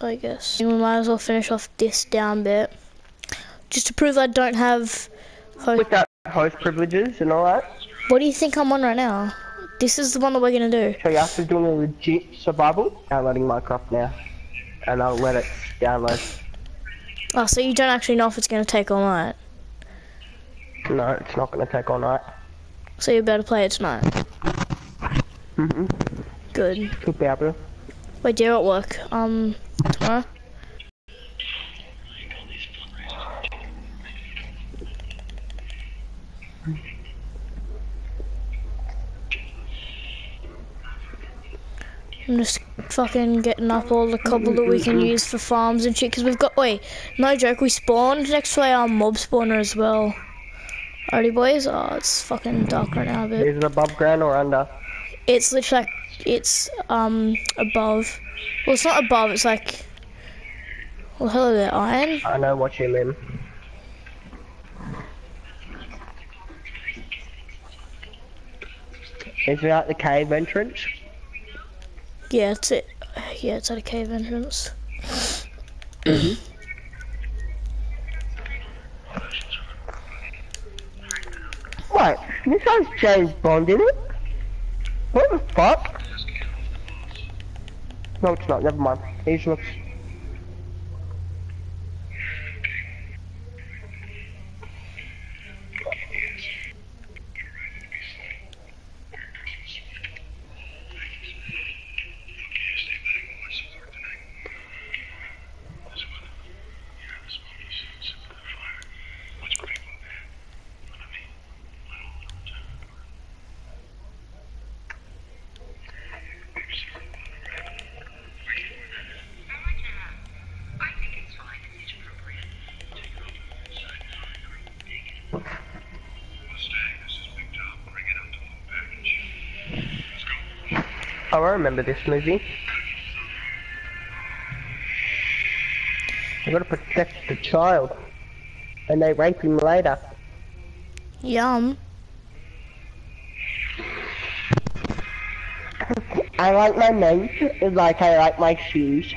I guess. We might as well finish off this down bit. Just to prove I don't have host. Without host privileges and all that. What do you think I'm on right now? This is the one that we're gonna do. So you have to do a legit survival. Downloading Minecraft now. And I'll let it download. Oh, so you don't actually know if it's gonna take all night. No, it's not gonna take all night. So you better play it tonight. Mm-hmm. Good. Could be able. Wait, you're at work. Um, tomorrow? I'm just fucking getting up all the cobble that we can use for farms and shit. Cause we've got wait, no joke, we spawned next to our mob spawner as well. Alrighty, boys. Oh, it's fucking dark right now a bit. Is it above ground or under? It's literally like it's um above. Well, it's not above. It's like. Well, hello there, iron. I know what you mean. Is it at the cave entrance? Yeah, it's it. Yeah, it's at a cave entrance. Wait, this has James Bond in it? What the fuck? No, it's not. Never mind. He looks. Remember this movie. I gotta protect the child. And they rape him later. Yum. I like my nose like I like my shoes.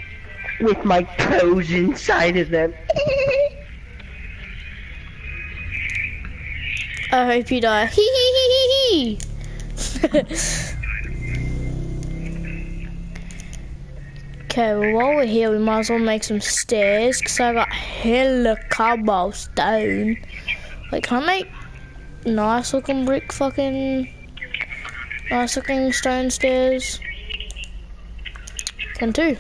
With my toes inside of them. I hope you die. Hee hee hee hee hee. Okay, well while we're here, we might as well make some stairs because I got hella cobblestone. Like, can I make nice looking brick fucking nice looking stone stairs? Can too.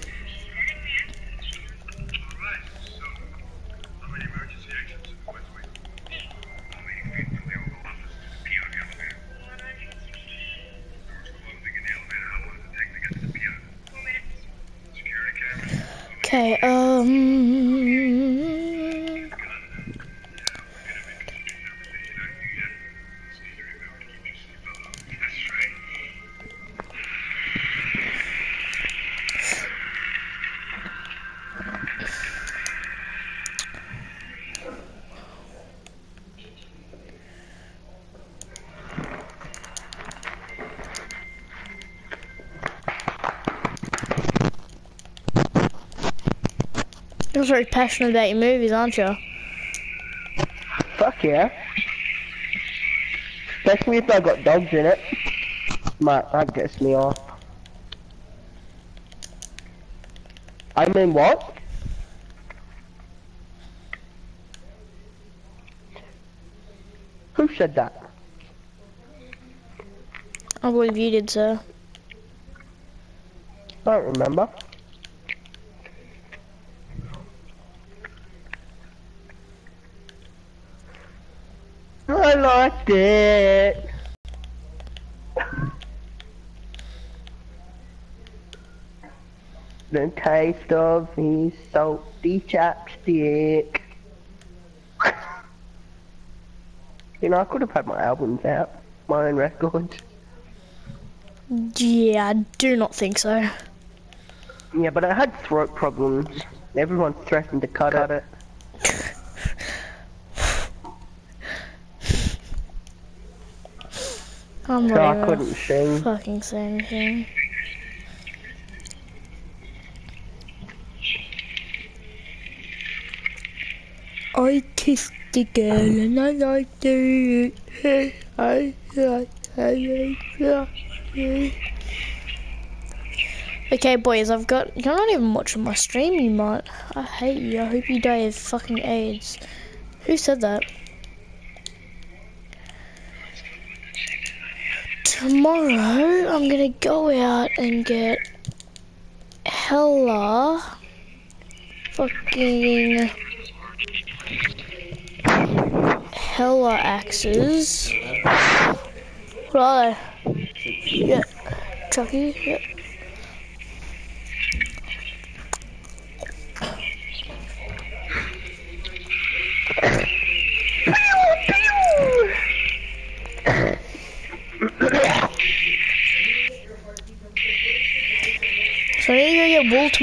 Okay, um. Very passionate about your movies, aren't you? Fuck yeah. Especially if I got dogs in it. Might, that gets me off. I mean what? Who said that? I believe you did, sir. I don't remember. I liked it. the taste of his salty chapstick. you know, I could have had my albums out, my own records. Yeah, I do not think so. Yeah, but I had throat problems. Everyone threatened to cut, it. I'm so I couldn't sing. Fucking say anything. I kissed the girl and I liked her. I liked her. Okay, boys, I've got. You're not even watching my stream, you might. I hate you. I hope you die of fucking AIDS. Who said that? Tomorrow, I'm gonna go out and get hella fucking hella axes. They? Yeah, Chucky. Yeah. So I need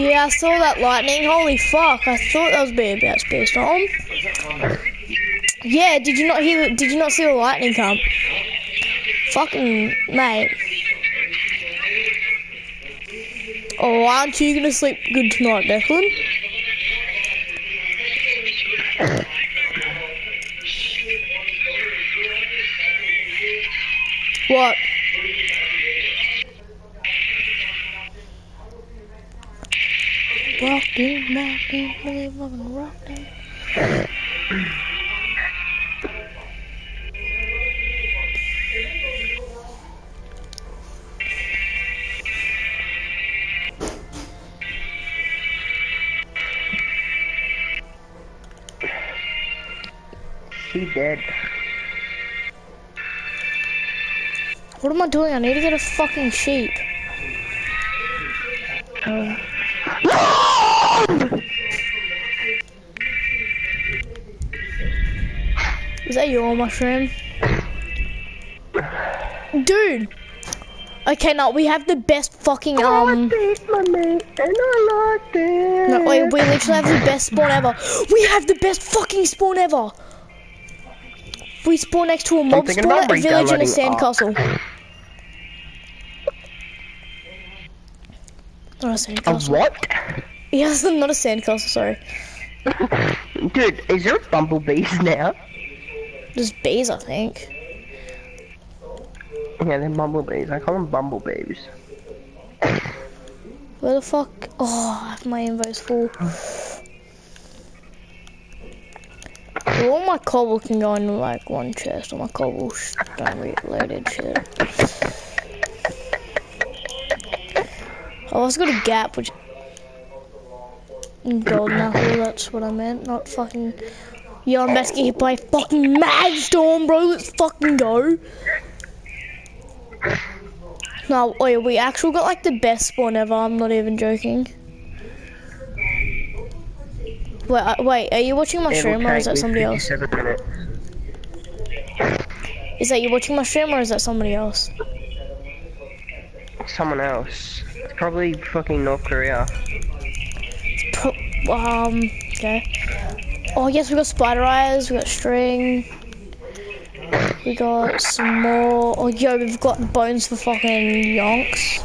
Yeah, I saw that lightning. Holy fuck! I thought that was being about space storm. Yeah, did you not hear? Did you not see the lightning come? Fucking mate. Oh, aren't you gonna sleep good tonight, Declan? Rockin', rockin', really fucking rockin'. She dead. What am I doing? I need to get a fucking sheep. Is that your mushroom? Dude! Okay, now we have the best fucking, um... beat my mate and I like it. No, wait, we literally have the best spawn ever. We have the best fucking spawn ever! We spawn next to a mob thinking spawn, a village, and a sandcastle. Not a sandcastle. A what? Yes, not a sandcastle, sorry. Dude, is there bumblebees now? Just bees, I think. Yeah, they're bumblebees. I call them bumblebees. Where the fuck? Oh, my invo's full. Well, all my cobble can go in like one chest. All my cobble sh- don't reloaded shit. I also got a gap, which gold knuckle. That's what I meant. Not fucking. Yo, I'm to get hit by a fucking mad storm, bro. Let's fucking go. No, wait, we actually got like the best spawn ever. I'm not even joking. Wait, uh, wait, are you watching my stream or is that somebody else? minutes. Is that you watching my stream or is that somebody else? Someone else. It's probably fucking North Korea. Pro- um, okay. Oh yes, we got spider eyes, we got string. We got some more. Oh yo, we've got bones for fucking yonks.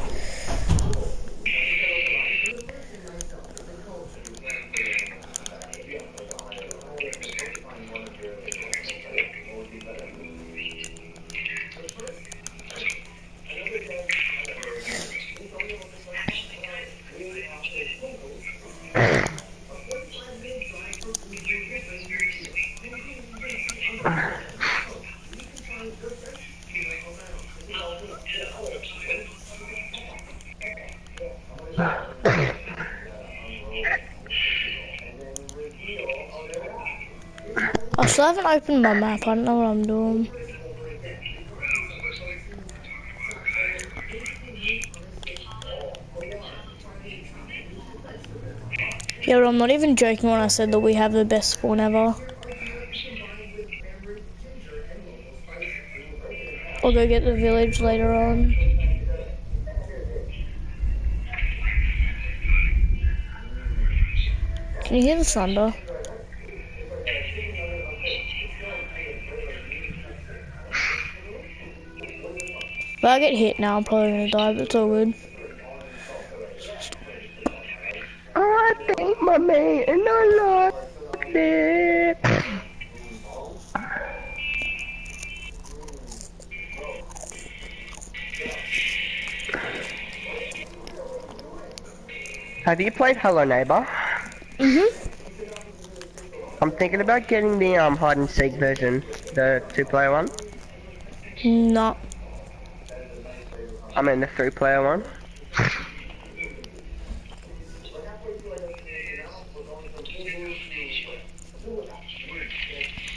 I still haven't opened my map, I don't know what I'm doing. Yeah, but I'm not even joking when I said that we have the best spawn ever. I'll go get the village later on. You hear the thunder? If I get hit now, I'm probably gonna die, but it's all good. I think my man and I like it. Have you played Hello Neighbor? Mhm. I'm thinking about getting the um hide and seek version, the two player one. No. I mean the three player one.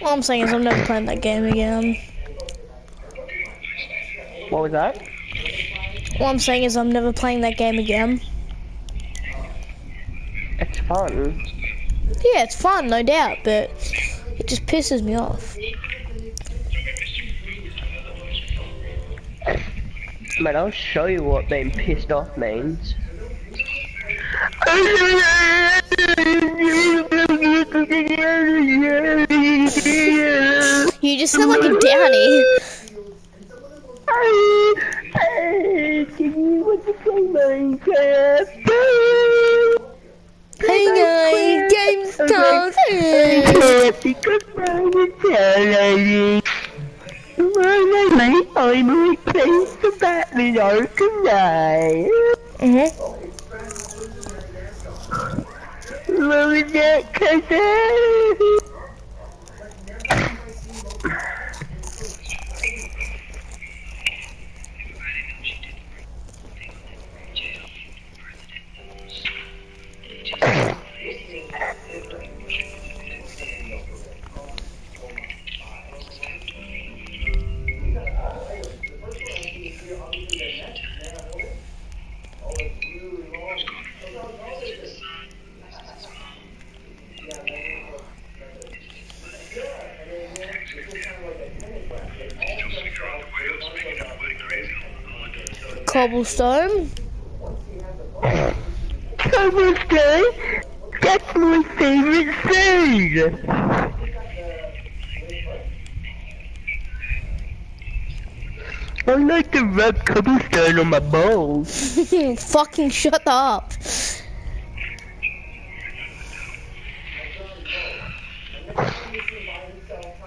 All I'm saying is I'm never playing that game again. What was that? All I'm saying is I'm never playing that game again. Fun. Yeah, it's fun, no doubt, but it just pisses me off. Mate, I'll show you what being pissed off means. You just sound like a downy. Cobblestone on my balls. Fucking shut up.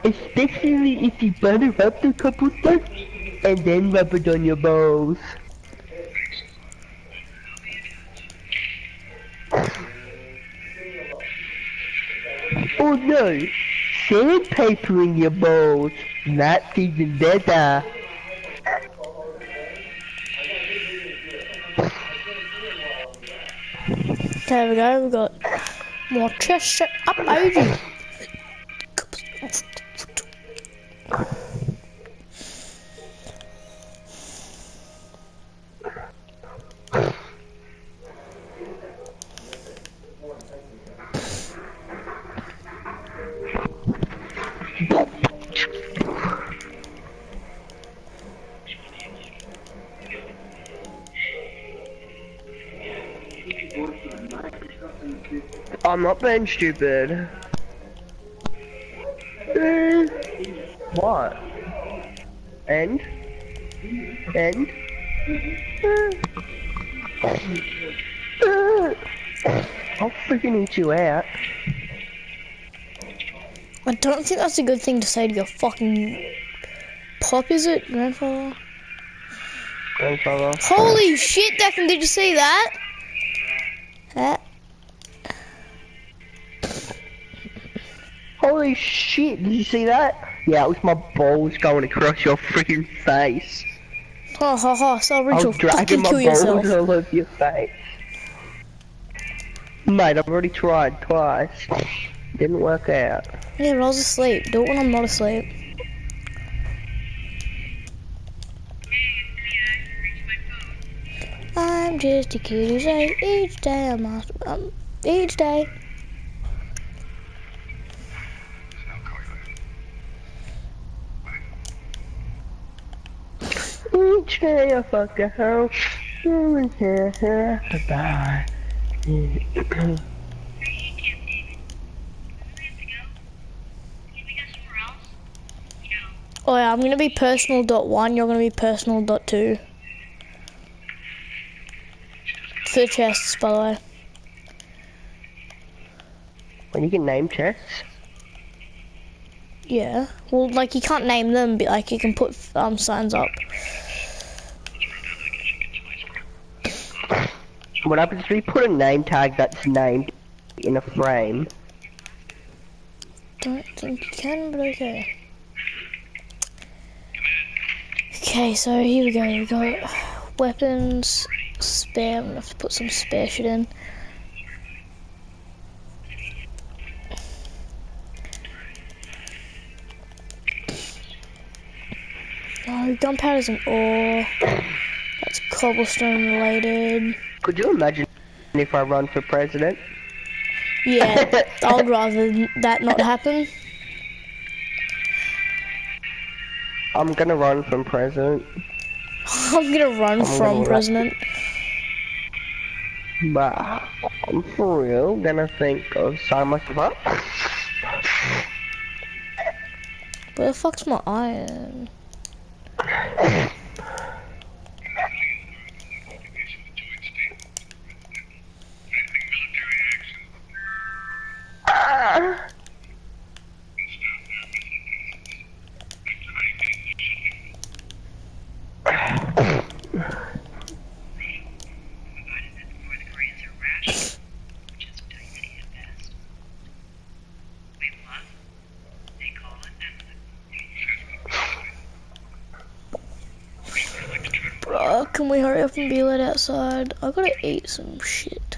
Especially if you butter up the cobblestone and then rub it on your balls. Oh no, sandpaper in your balls. That's even better. There we go, we've got more chest up over. I'm not being stupid. What? And? And? I'll freaking eat you out. I don't think that's a good thing to say to your fucking pop, is it, grandfather? Grandfather. Holy shit, Declan, did you see that? That see that? Yeah, it was my balls going across your freaking face. Ha ha ha, so Rachel, dragging fucking my kill balls yourself. all over your face. Mate, I've already tried twice. Didn't work out. Yeah, but I was asleep. Do it when I'm not asleep. I'm just a kid who's eight. Each day I must. Um, Each day. Each day I fuck a hoe. Every day I buy. Oh yeah, I'm gonna be personal dot one. You're gonna be personal dot two. For the chests, by the way. When you can name chests. Yeah. Well, like you can't name them, but like you can put um signs up. What happens if we put a name tag that's named in a frame? Don't think you can, but okay. Okay, so here we go. We got weapons, spare. I'm gonna have to put some spare shit in. No, gunpowder's an ore. That's cobblestone related. Could you imagine if I run for president? Yeah, I'd rather that not happen. I'm gonna run from president, I'm gonna run I'm from gonna- president. but I'm for real gonna think of sign myself up. Where the fuck's my iron? Ah. Bro, can we hurry up and be let outside? I gotta eat some shit.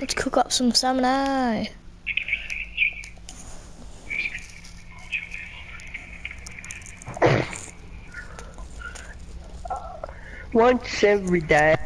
Let's cook up some salmon eye. Once every day.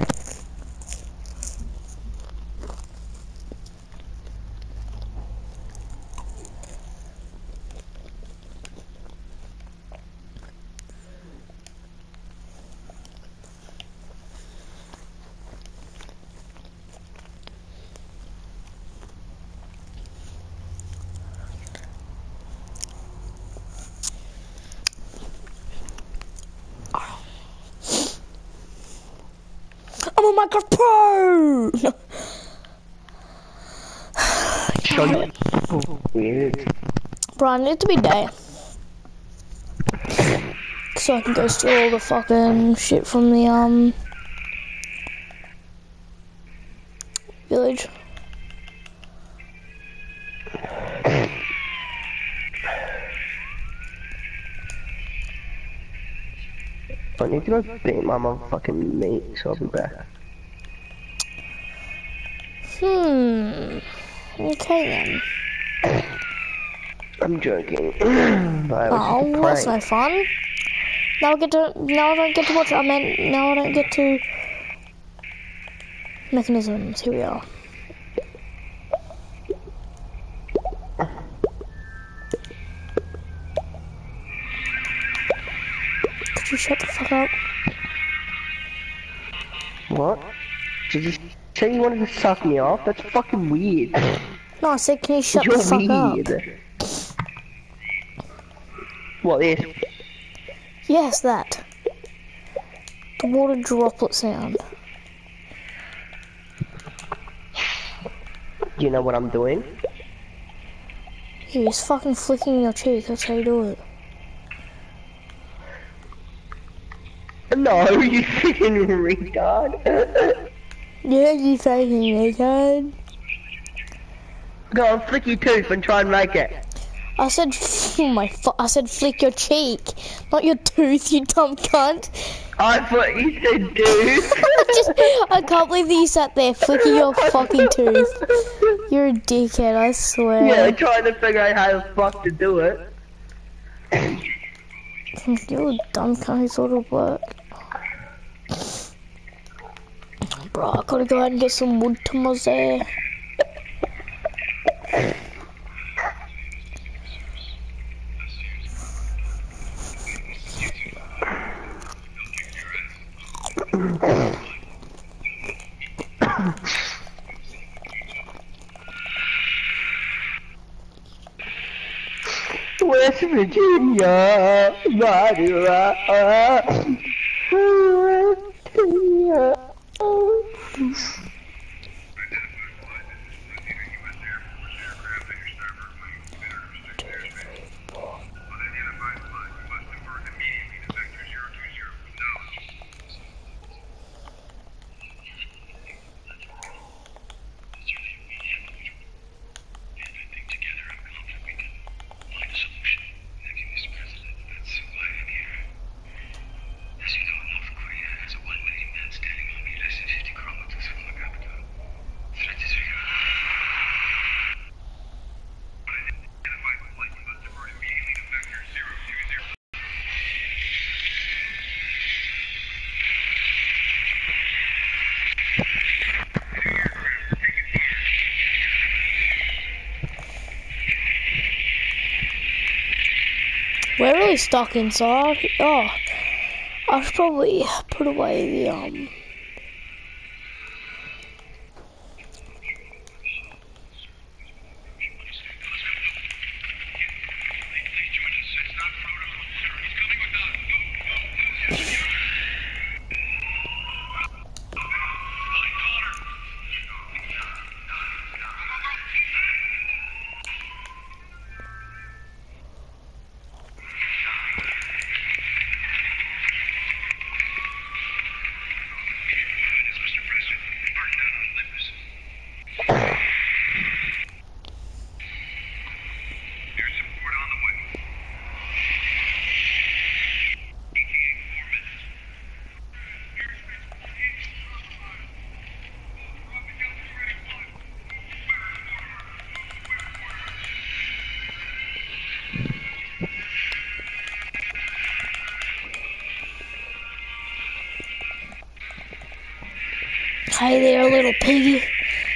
I'm a Minecraft Pro! Show you. Weird. Bro, I need to be day. So I can go steal all the fucking shit from the, um... Village. I need to go beat my motherfucking meat, so I'll be back. Joking. but it was Oh, that's no fun. Now I get to. Now I don't get to watch. I meant now I don't get to. Mechanisms. Here we are. Could you shut the fuck up? What? Did you say you wanted to suck me off? That's fucking weird. No, I said, can you shut You're the fuck up? What this? Yes, that. The water droplet sound. Do you know what I'm doing? You're just fucking flicking your cheek. That's how you do it. No, you freaking retard. Yeah, you fucking retard. Go on, flick your tooth and try and make it. I said, oh my fu- I said flick your cheek, not your tooth, you dumb cunt. I thought you said dude. I just, I can't believe that you sat there flicking your fucking tooth. You're a dickhead, I swear. yeah, trying to figure out how the fuck to do it. You're a dumb cunt who thought it would work. Bro, I gotta go ahead and get some wood to my there. West Virginia, Maria, Virginia. Stuck inside. Oh, I should probably put away the um. Piggy.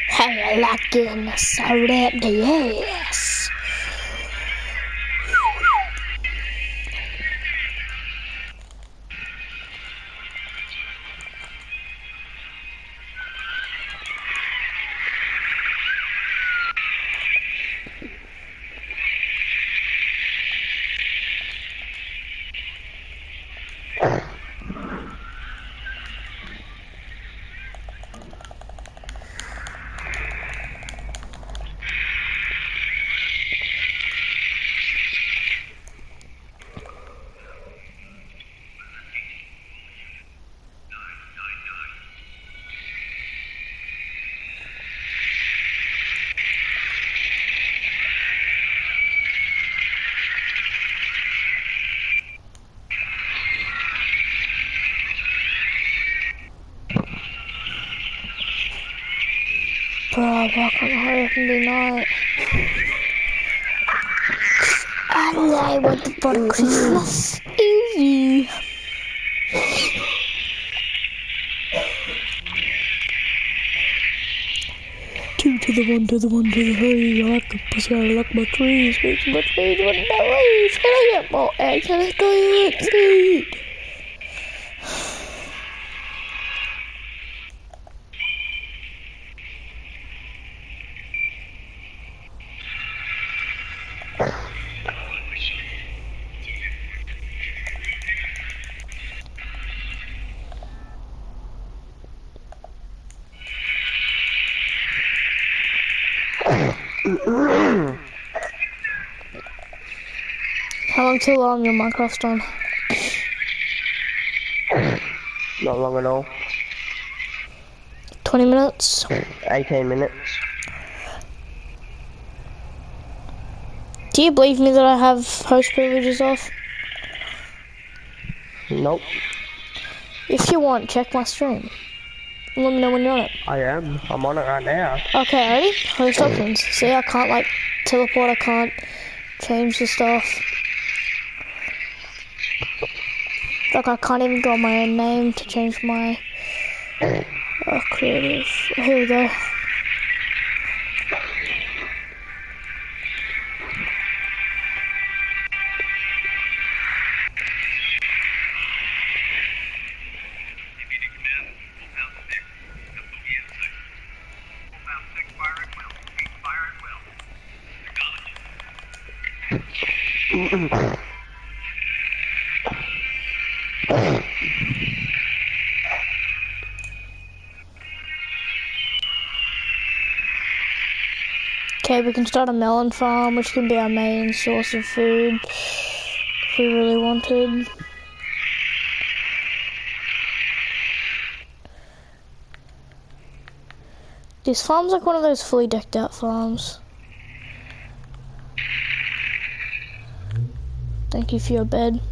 Hey, I like getting a soda up the ass. Why can't I hurry and? I what the fuck Christmas. Easy. Two to the one, to the one, to the three. I like the pussy, I like my trees. Make my trees with berries. Can I get more eggs? Can I go eat seed? How long your Minecraft's done? Not long at all. 20 minutes? 18 minutes. Do you believe me that I have host privileges off? Nope. If you want, check my stream. Let me know when you're on it. I am. I'm on it right now. Okay, ready? Host options. See, I can't like teleport, I can't change the stuff. Like I can't even go on my own name to change my... Oh Creative. Here we go. Okay, we can start a melon farm, which can be our main source of food if we really wanted. This farm's like one of those fully decked out farms. Thank you for your bed.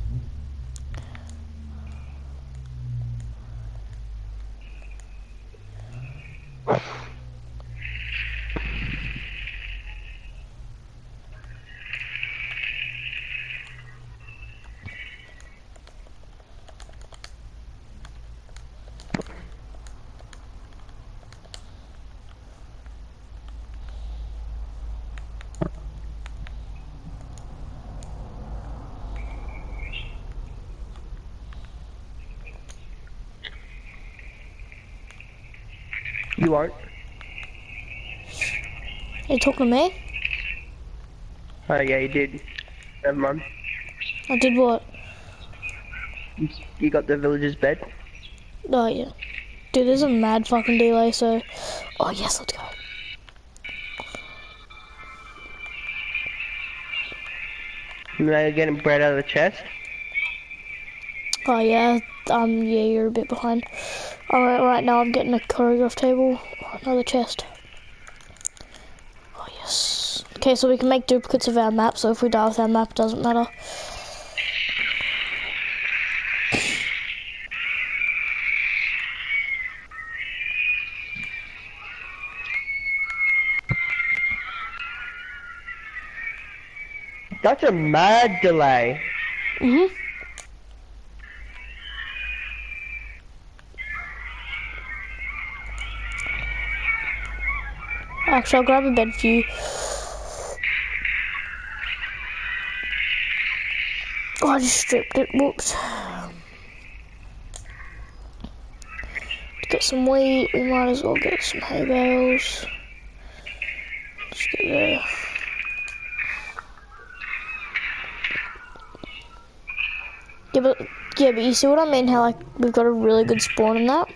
You aren't? You talking to me? Oh yeah, you did. Never mind. I did what? You, you got the villager's bed? Oh yeah. Dude, there's a mad fucking delay, so... Oh yes, let's go. Now you're getting bread out of the chest? Oh yeah, um, yeah, you're a bit behind. Alright, right now I'm getting a cartography table. Another chest. Oh yes. Okay, so we can make duplicates of our map, so if we die with our map, it doesn't matter. That's a mad delay. Mhm. Actually, I'll grab a bed for you. Oh, I just stripped it. Whoops. Get some wheat, we might as well get some hay bales. Let's get. Yeah, but yeah, but you see what I mean? How like we've got a really good spawn in that.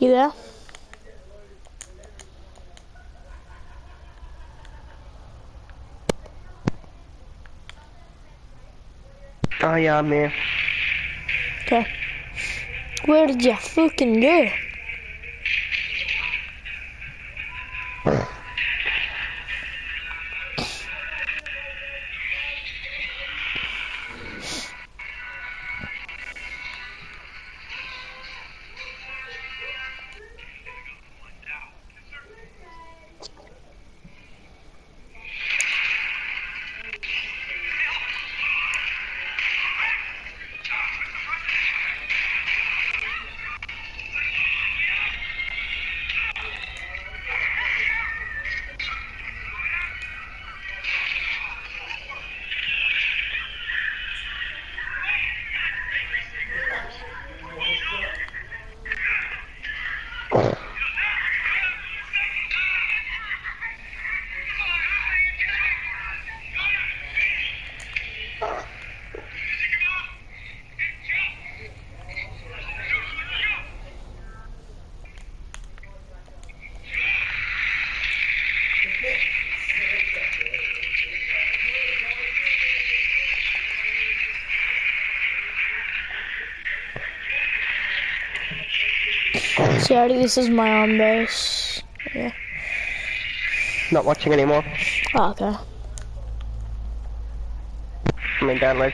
You there? Oh yeah, I'm here. Okay. Where did you fucking go? See, already this is my own base. Yeah. Not watching anymore. Oh, okay. I mean, download.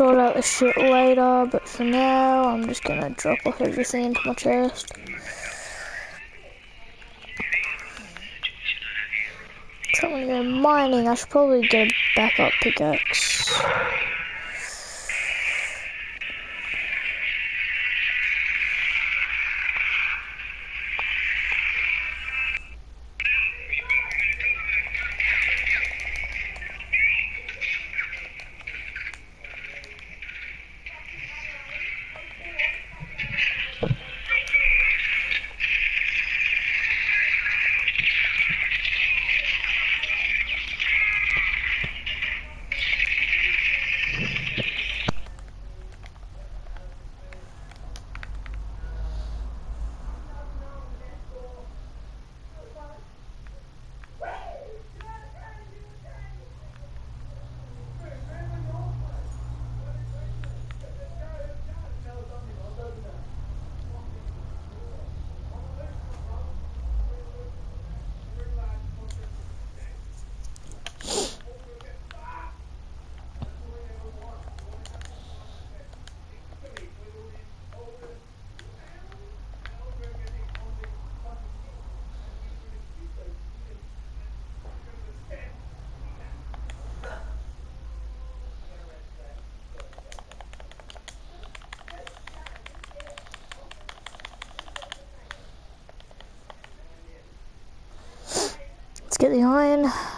Sort out the shit later, but for now, I'm just gonna drop off everything into my chest. I'm gonna go mining. I should probably get a backup pickaxe. Get the iron.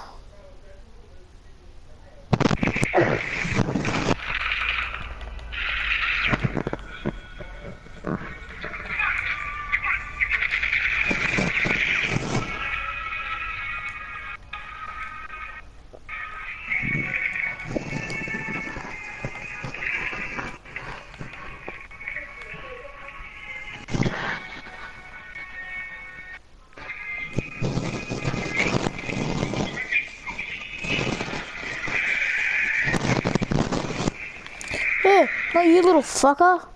You little fucker.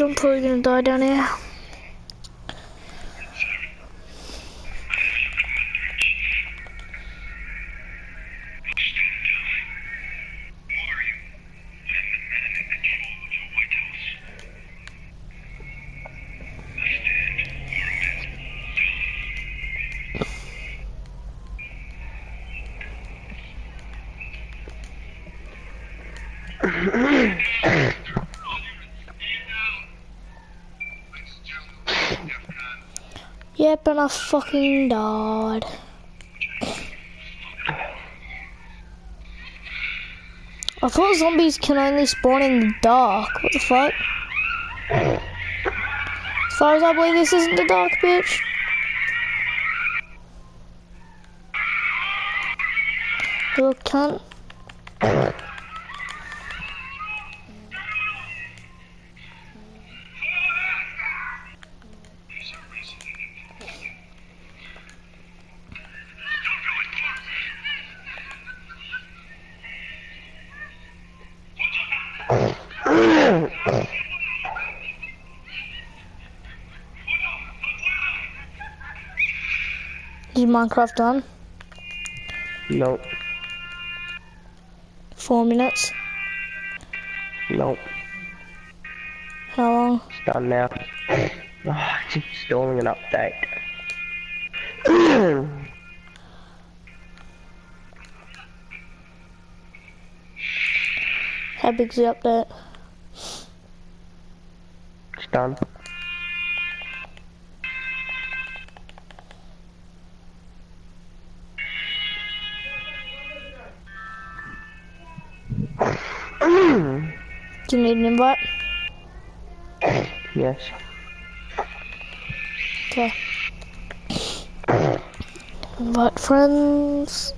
I'm probably gonna die down here. I fucking died. I thought zombies can only spawn in the dark. What the fuck? As far as I believe, this isn't the dark, bitch. Little cunt. Minecraft done? Nope. Four minutes. Nope. How long? It's done now. Ah, oh, it's installing an update. How big's the update? Yes. Okay. Invite friends.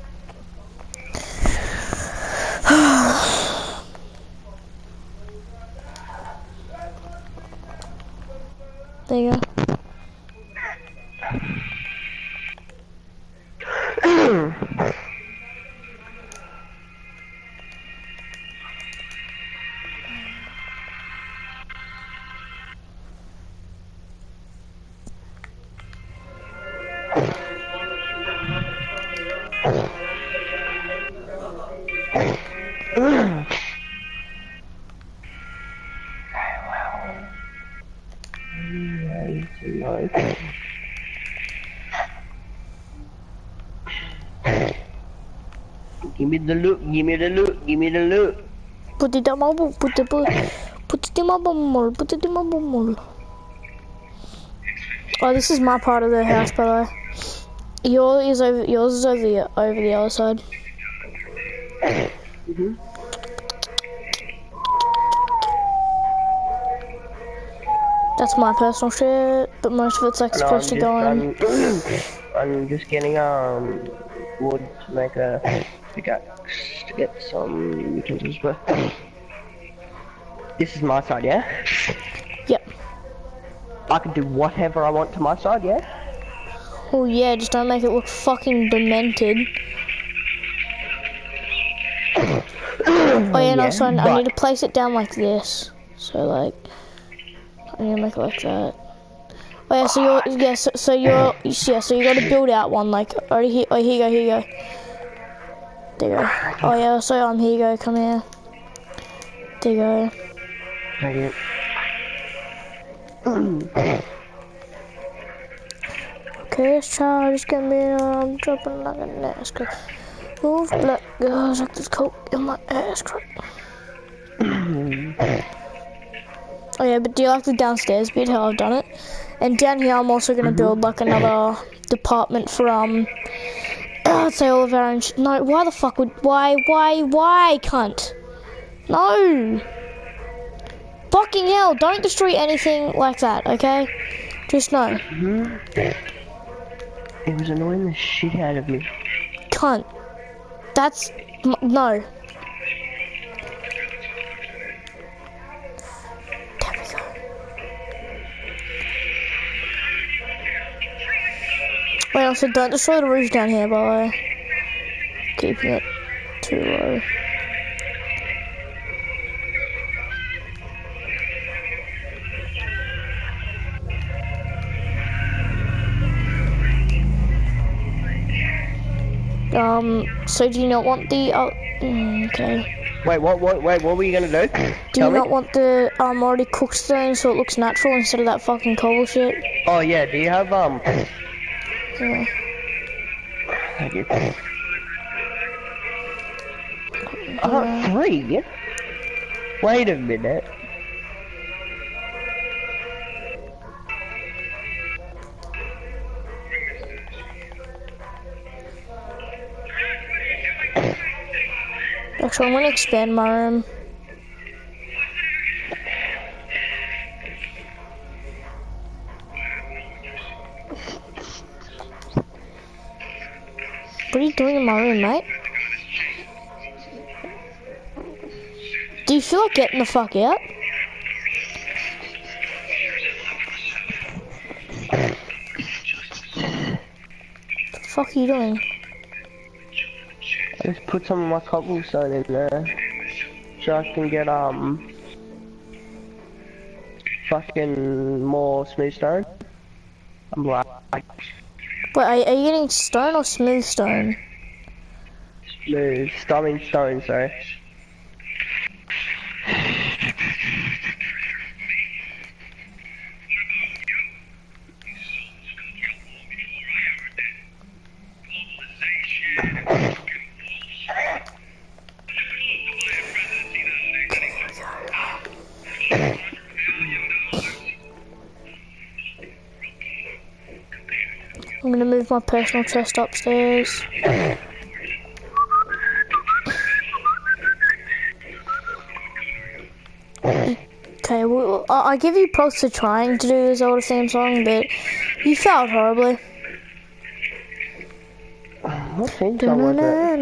there you go. Me the loot, give me the loot, give me the loot. Put it in my bowl. Put it, put, put it in my bumble. Put it in my bumble. Oh, this is my part of the house, by the way. Yours is over. Yours is over the over the other side. That's my personal shit, but most of it's like No, supposed to I'm go in. I'm, I'm just getting um wood to make a pickaxe to get some um, utensils. But this is my side, yeah. Yep. I can do whatever I want to my side, yeah. Oh yeah, just don't make it look fucking demented. Oh yeah, Yeah, so I, I need to place it down like this. So like, I need to make it like that. Oh yeah, so you're yeah, so, so you're yeah, so you got to build out one like. Already here, oh here you go, here you go. There you go. Oh yeah, so um, here you go, come here. There you go. Thank you. Okay, this child is gonna be um, dropping like a NASCAR. Move, let go, suck this coke in my ass crack. oh yeah, but do you like the downstairs bit, how I've done it? And down here I'm also gonna build like another department for um, uh, say all of our own sh- No, why the fuck would, why, why, why, cunt? No! Fucking hell, don't destroy anything like that, okay? Just know. It was annoying the shit out of me. Cunt. That's m- no. Wait, also don't destroy the roof down here, by. Keeping it too low. Um, so do you not want the, uh, mm, okay. Wait, what? What? Wait, what were you gonna do? Do Tell you me. not want the um already cooked stone so it looks natural instead of that fucking cobble shit? Oh yeah. Do you have um? Yeah. Thank you. Uh, three? Wait a minute. Actually, I'm gonna expand my room. My room, mate? Do you feel like getting the fuck out? What the fuck are you doing? I just put some of my cobblestone in there, so I can get um, fucking more smooth stone. I'm like, Wait, are, are you getting stone or smooth stone? I mean stone, sorry. I'm gonna move my personal chest upstairs. Okay, well, I I give you props for trying to do the Zelda theme song, but you failed horribly. What theme song was it?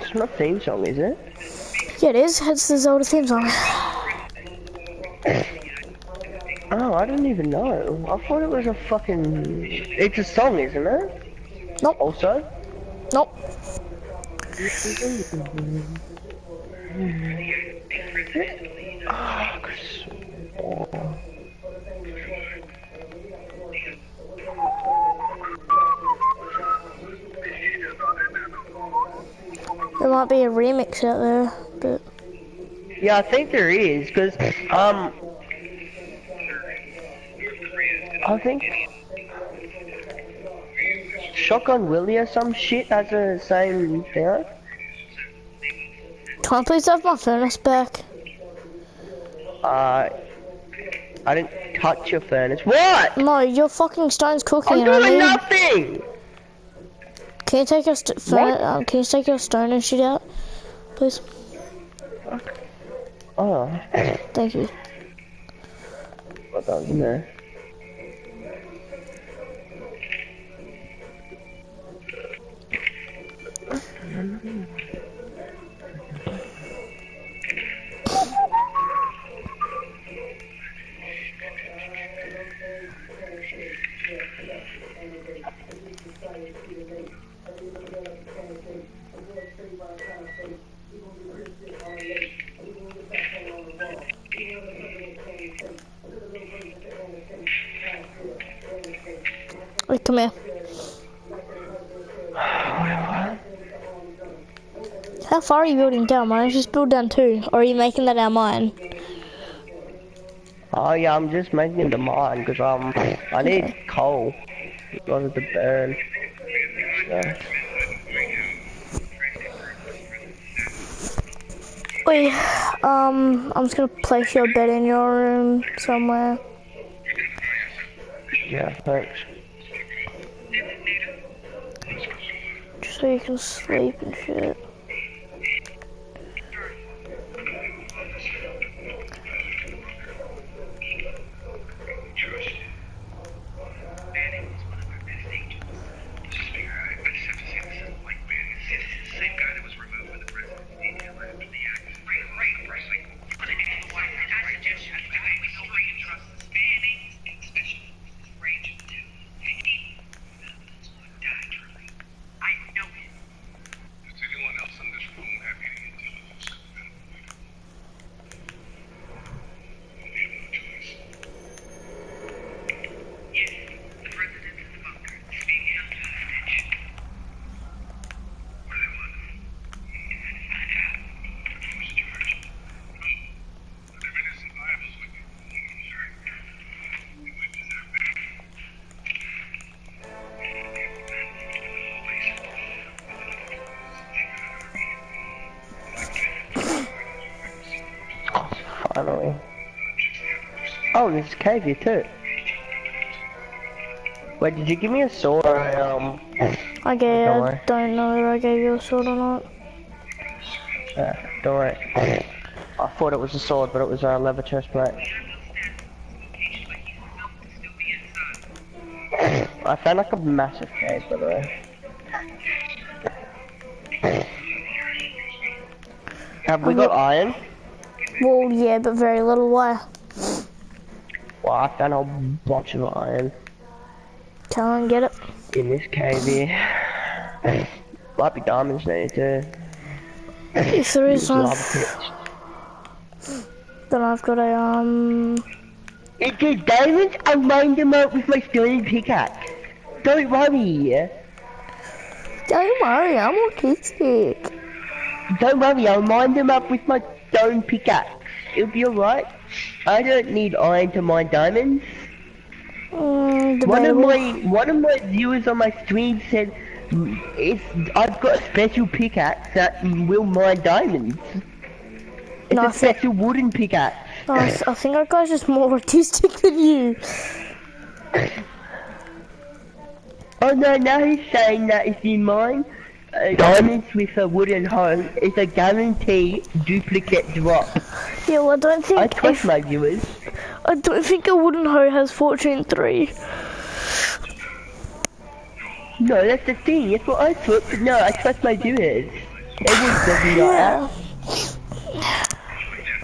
It's not theme song, is it? Yeah, it is. It's the Zelda theme song. Oh, I didn't even know. I thought it was a fucking. It's a song, isn't it? Nope. Also. Nope. There might be a remix out there, but Yeah, I think there is, cause um, I think Shotgun Willie or some shit has the same thing. can I please have my furnace back? Uh, I didn't touch your furnace. What? No, your fucking stone's cooking. I'm doing nothing. Can you take your st- furnace, um, Can you take your stone and shit out, please? Oh, Thank you. what that was in Hallelujah. Are you building down? Why don't you just build down too? Or are you making that our mine? Oh yeah, I'm just making the mine because um I need coal in order to burn. So, Wait, um, I'm just gonna place your bed in your room somewhere. yeah, thanks. Just so you can sleep and shit. Oh, there's a cave here too. Wait, did you give me a sword? or Um, I gave, Don't I don't know if I gave you a sword or not. uh, don't worry. I thought it was a sword, but it was a leather chest plate. I found like a massive cave, by the way. Have we got iron? Well, yeah, but very little. Why? I found a whole bunch of iron and get it. in this cave here. Might be diamonds there too. If there is, There's lava I've, pits. then I've got a, um, If there's diamonds, I'll mine them out with my stone pickaxe. Don't worry. don't worry, I'm autistic. Don't worry, I'll mine them up with my stone pickaxe. It'll be alright. I don't need iron to mine diamonds. Mm, One of my one of my viewers on my stream said it's I've got a special pickaxe that will mine diamonds. It's No, a special wooden pickaxe. Oh, I, I think our guy's just more artistic than you. Oh no, now he's saying that if you mine uh, diamonds with a wooden hoe, it's a guaranteed duplicate drop. Yeah, well, I don't think I trust if, my viewers. I don't think a wooden hoe has fortune three. No, that's the thing. That's what I thought. No, I trust my viewers. They wouldn't do me like Yeah,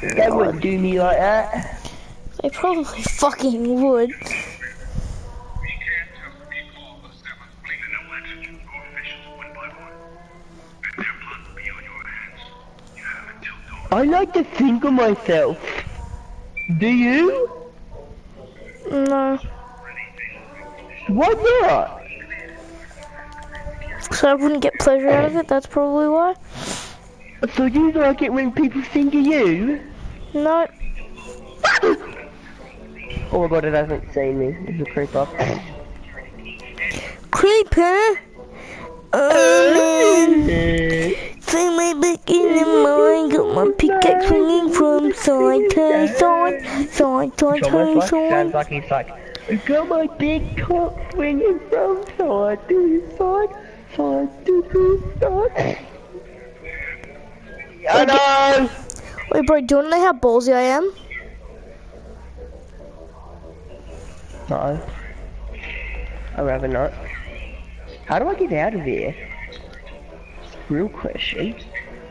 that. They wouldn't do me like that. they probably fucking would. I like to think of myself. Do you? No. Why not? So I wouldn't get pleasure out of it, that's probably why. So you like it when people think of you? No. Oh my god, it hasn't seen me. It's a creeper. Creeper! Oh man! Find my back in the mine, got my pickaxe swinging from side to side, side to side, like, sounds side. like he's like, I got my big cock swinging from side to side, side to side. I know! Wait, bro, do you wanna know how ballsy I am? No. I'd rather not. How do I get out of here? Real question.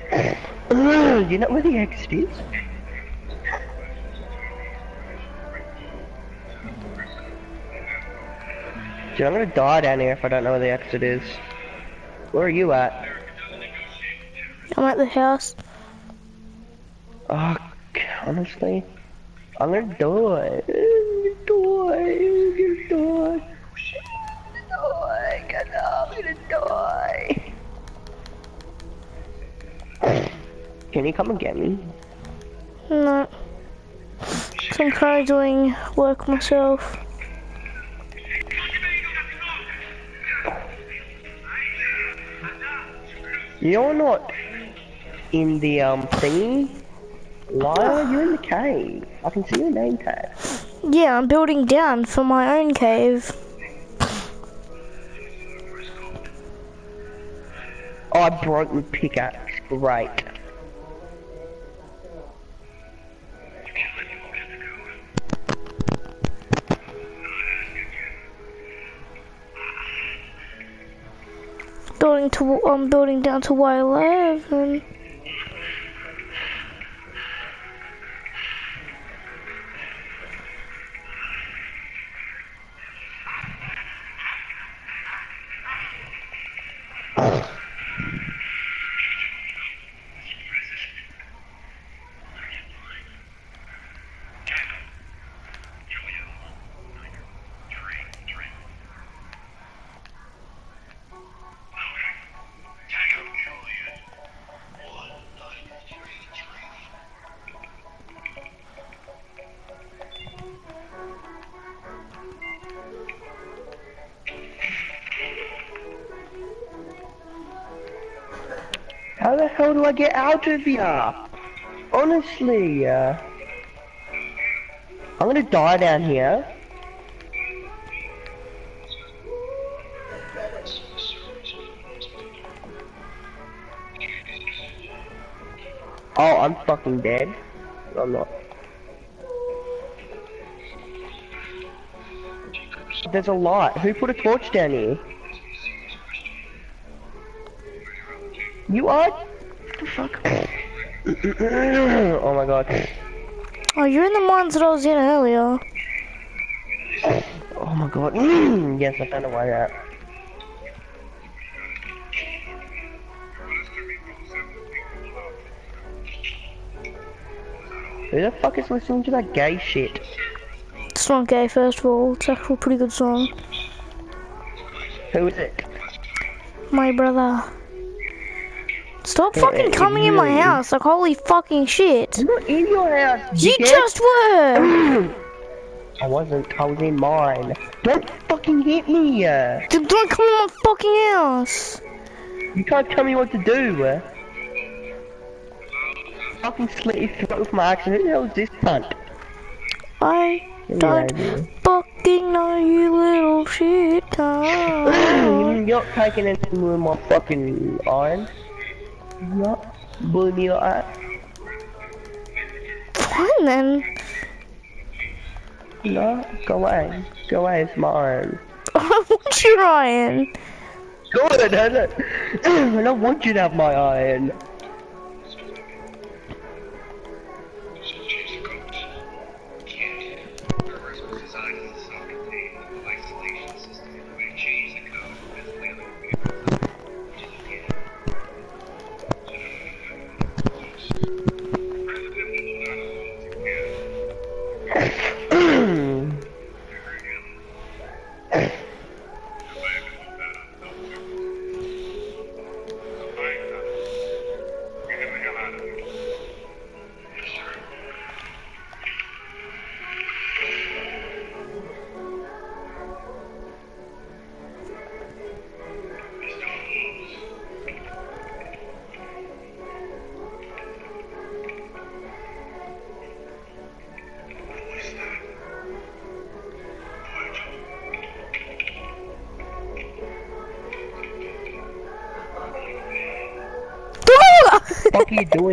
Do you know where the exit is? Dude, I'm gonna die down here if I don't know where the exit is. Where are you at? I'm at the house. Oh, honestly, I'm gonna die. I'm gonna die. I'm gonna die god, I'm gonna die. Can you come and get me? No. I'm currently doing work myself. You're not in the um thingy. are you in the cave. I can see your name tag. Yeah, I'm building down for my own cave. Oh, I broke the pickaxe. Great. Building to, I'm building down to where I hell do I get out of here? Honestly, uh, I'm gonna die down here. Oh, I'm fucking dead. I'm not. There's a light. Who put a torch down here? You are? Fuck? oh my god. oh, you're in the mines that I was in earlier. Oh my god. Mm, yes, I found a way out. Who the fuck is listening to that gay shit? It's not gay, first of all. It's actually a pretty good song. Who is it? My brother. Stop fucking coming in my house, like holy fucking shit. I'm not in your house. You dickhead. just were! I wasn't. I was in mine. Don't fucking hit me. Uh. Dude, Don't come in my fucking house! You can't tell me what to do. Uh. Fucking slit your throat with my accident. Who the hell is this cunt? I don't here. fucking know you little shit. You're not taking anything with my fucking iron. Not me like. Fine then. No, go away. Go away, it's my iron. I want your iron. Good, I don't, I don't want you to have my iron.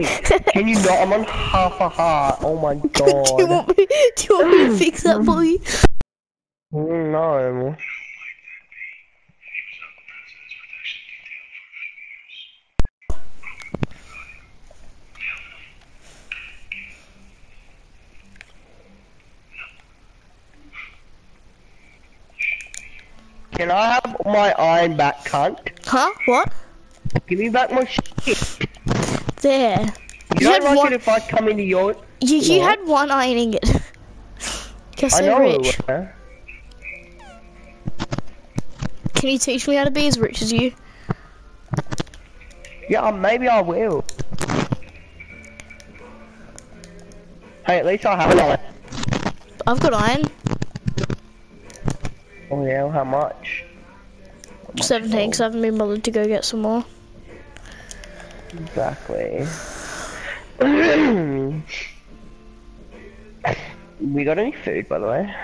Fuck are you doing? Can you not? I'm on half a heart. Oh my god. do you want me? Do you want me to fix that for you? No. Can I have my iron back, cunt? Huh? What? Give me back my shit. There. You, You had like one- it if I come into your... You you What? had one iron ingot. Guess I know. rich. Can you teach me how to be as rich as you? Yeah, um, maybe I will. Hey, at least I have another. I've got iron. Oh yeah, how much? 17, because I haven't been bothered to go get some more. Exactly. we got any food, by the way?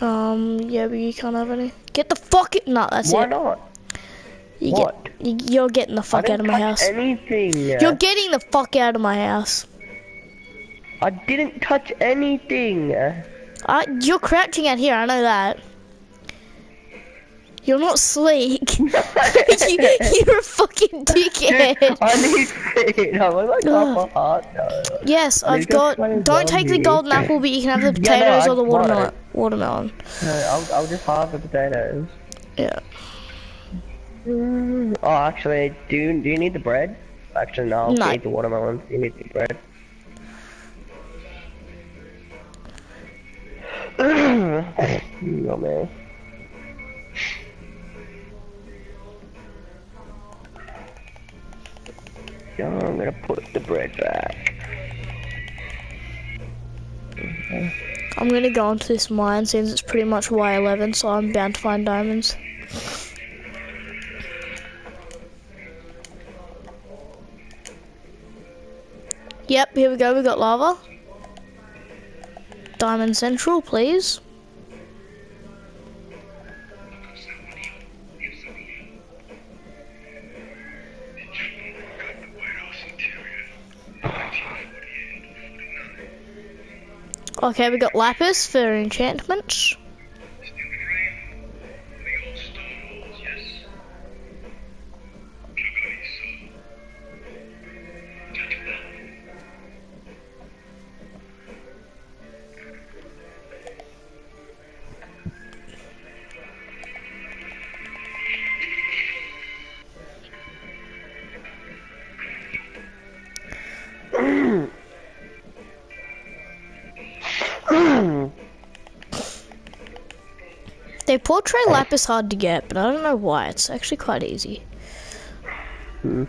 Um, yeah, but you can't have any. Get the fuck it. No, that's Why it. Why not? You What? Get, you, you're getting the fuck out didn't of my touch house. anything. You're getting the fuck out of my house. I didn't touch anything. I, you're crouching out here, I know that. You're not sleek. you, you're a fucking dickhead. I need food. I like half a heart. No. Yes, I've got. Don't take the golden apple, but you can have the Yeah, no, potatoes or the watermelon. Watermelon. No, I'll, I'll just have the potatoes. Yeah. Mm, oh, actually, do you, do you need the bread? Actually, no. I'll No. eat the watermelon. You need the bread. oh man. I'm gonna put the bread back. I'm gonna go into this mine since it's pretty much Y11, so I'm bound to find diamonds. Yep, here we go, we got lava. Diamond Central, please. Okay, we got lapis for enchantments. They portray lapis hard to get, but I don't know why. It's actually quite easy. Hmm.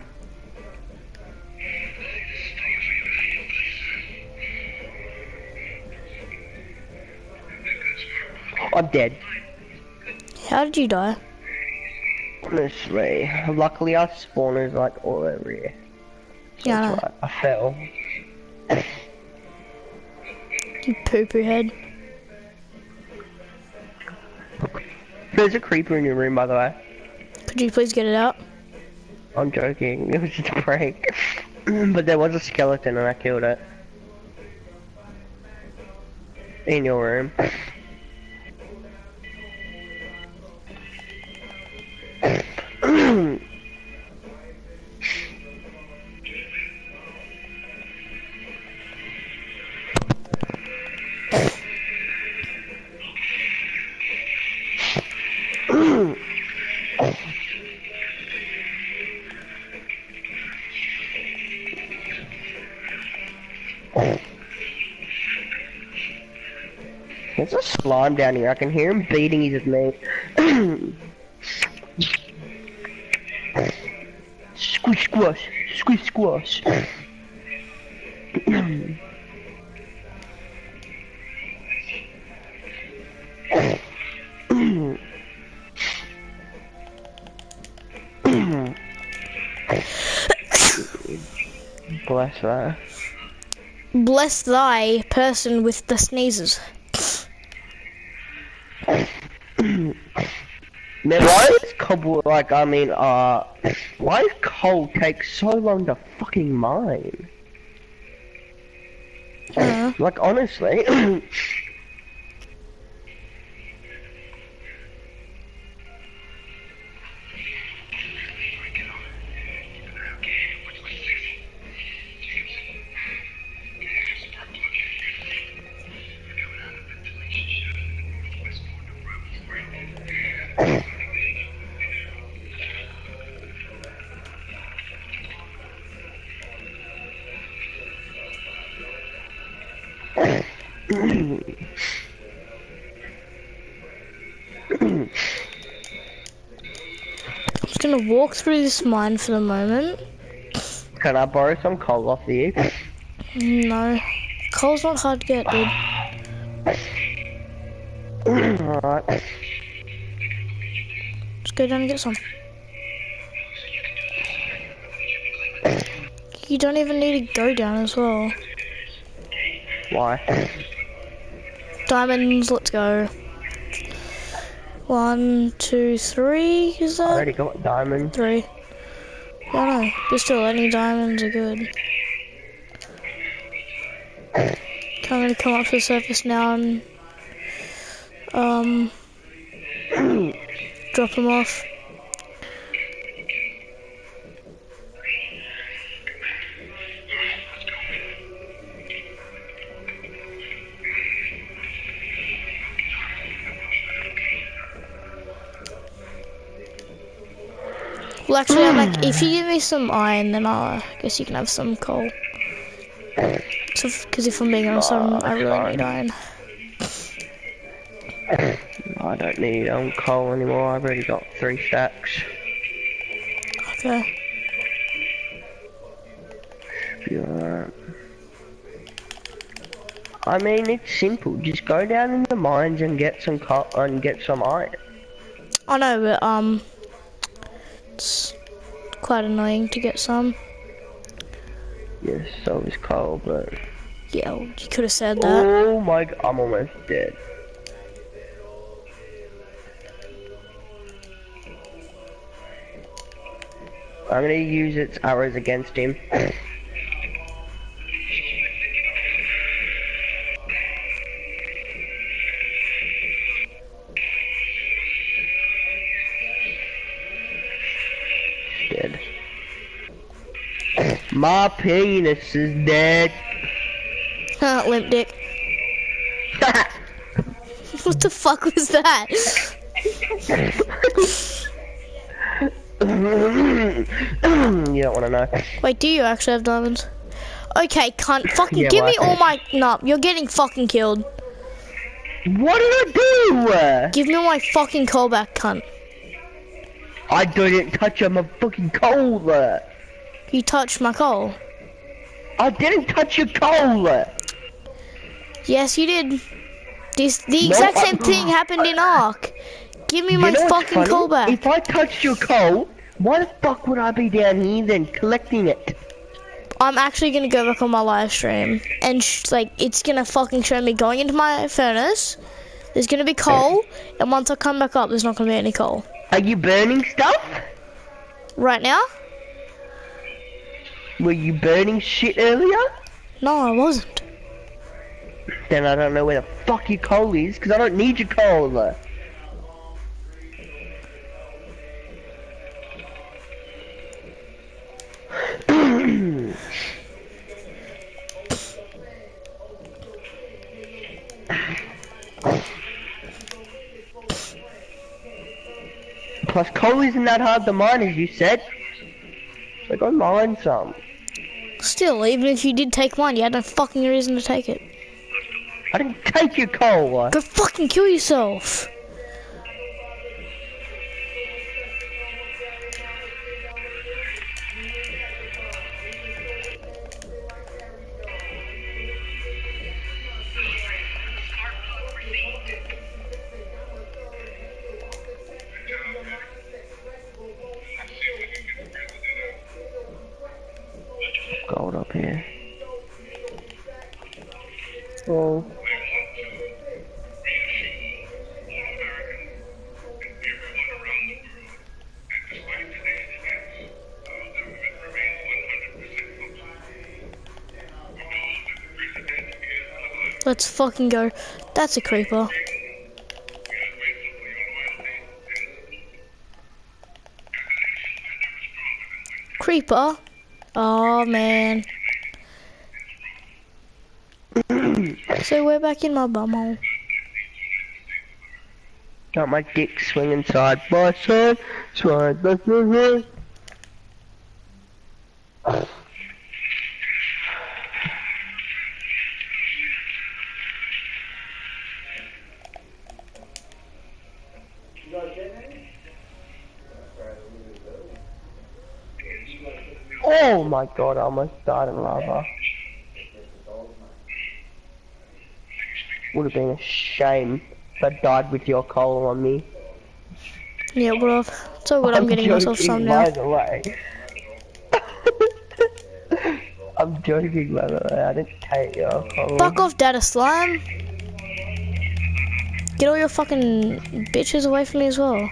I'm dead. How did you die? Honestly, luckily our spawners like all over here. So Yeah, right. I fell. You poo poo head. There's a creeper in your room, by the way. Could you please get it out? I'm joking. It was just a prank. but there was a skeleton and I killed it. In your room. A slime down here. I can hear him beating his mate. squish squash. Squish squash. Bless that. Bless thy person with the sneezes. Why is cobble like I mean uh why does coal take so long to fucking mine? Uh, Like honestly gonna walk through this mine for the moment. can I borrow some coal off you? No. coal's not hard to get, dude. Alright. Just go down and get some. You don't even need to go down as well. Why? Diamonds, let's go. One, two, three, is that? I already got diamond. Three. I know. But still, any diamonds are good. Okay, I'm gonna come up to the surface now and um drop them off. Well, actually, I'm like, if you give me some iron, then I'll, I guess you can have some coal. So, because if I'm being honest, I'm, I really need iron. I don't need um, coal anymore. I've already got three stacks. Okay. Be alright. I mean, it's simple. Just go down in the mines and get some coal and get some iron. I know, but um, it's quite annoying to get some. Yes, so is coal, but Yeah, well, you could have said that. oh my! I'm almost dead. I'm gonna use its arrows against him. My penis is dead. Limp dick. What the fuck was that? you don't want to know. Wait, do you actually have diamonds? Okay, cunt. Fucking Yeah, give me well, I- all my. No, you're getting fucking killed. What did I do? Give me my fucking coal back, cunt. I didn't touch on my fucking coal. You touched my coal. I didn't touch your coal. Yes, you did. This the No, exact I- same thing happened in Ark. Give me my fucking coal back. If I touched your coal, why the fuck would I be down here then collecting it? I'm actually gonna go back on my live stream and sh- like it's gonna fucking show me going into my furnace. There's gonna be coal, and once I come back up, there's not gonna be any coal. Are you burning stuff? Right now? Were you burning shit earlier? No, I wasn't. Then I don't know where the fuck your coal is, because I don't need your coal. uh. Plus, coal isn't that hard to mine, as you said. So go mine some. Still, even if you did take mine, you had no fucking reason to take it. I didn't take your coal. uh. Go fucking kill yourself. Gold up here. Let's fucking go. That's a creeper. Creeper? Oh man. so we're back in my bumhole. Got my dick swinging side by side, side by side. God, I almost died in lava. Would have been a shame if I died with your coal on me. Yeah, would have. It's all good. I'm, getting myself some now. By the way. I'm joking, by the way. I didn't take your coal. Fuck off, data slime. Get all your fucking bitches away from me as well.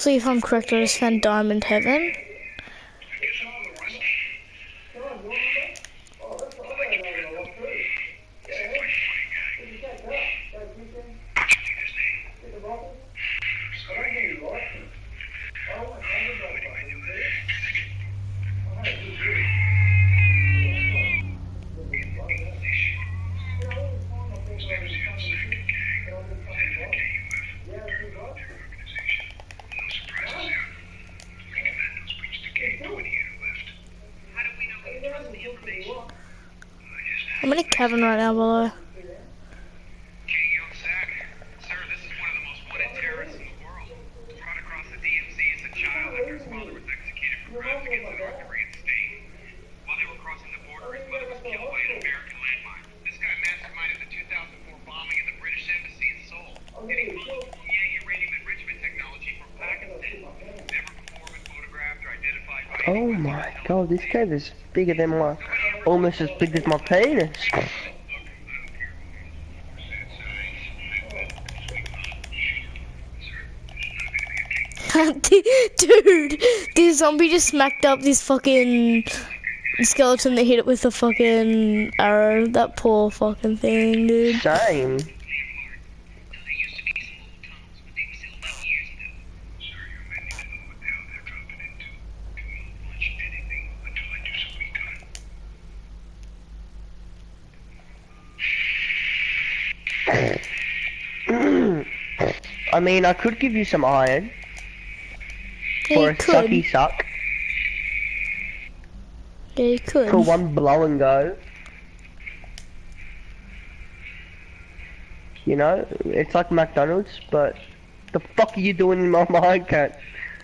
Hopefully if I'm correct, I just found Diamond Heaven. I'm in a cavern right now, by the way. King Young Sak. Sir, this is one of the most wanted terrorists in the world. Brought across the DMZ as a child after his father was executed for crimes against the North Korean state. While they were crossing the border, his mother was killed by an American landmine. This guy masterminded the 2004 bombing of the British Embassy in Seoul. And he pulled Yang uranium enrichment technology from Pakistan. Never before been photographed or identified by Oh my god, this cave is bigger than my, almost as big as my penis. Dude, this zombie just smacked up this fucking skeleton that hit it with the fucking arrow. That poor fucking thing, dude. Shame. There used to be small tunnels, but they were sealed up years ago. Sir, your men need to know what the hell they're dropping into. Do not launch anything until I do some recon. I mean, I could give you some iron Yeah, for a sucky could. suck Yeah, you could. for one blow and go. You know, it's like McDonald's, but the fuck are you doing in my mind, cat?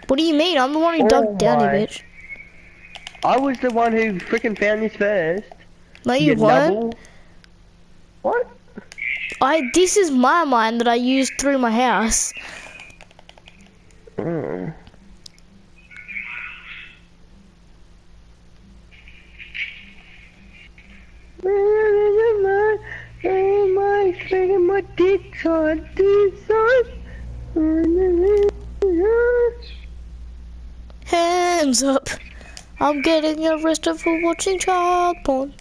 What do you mean? I'm the one who Oh dug down, you bitch. I was the one who freaking found this first. No, you you weren't. What? I. This is my mine that I used through my house. Hands up. I'm getting arrested for watching child porn.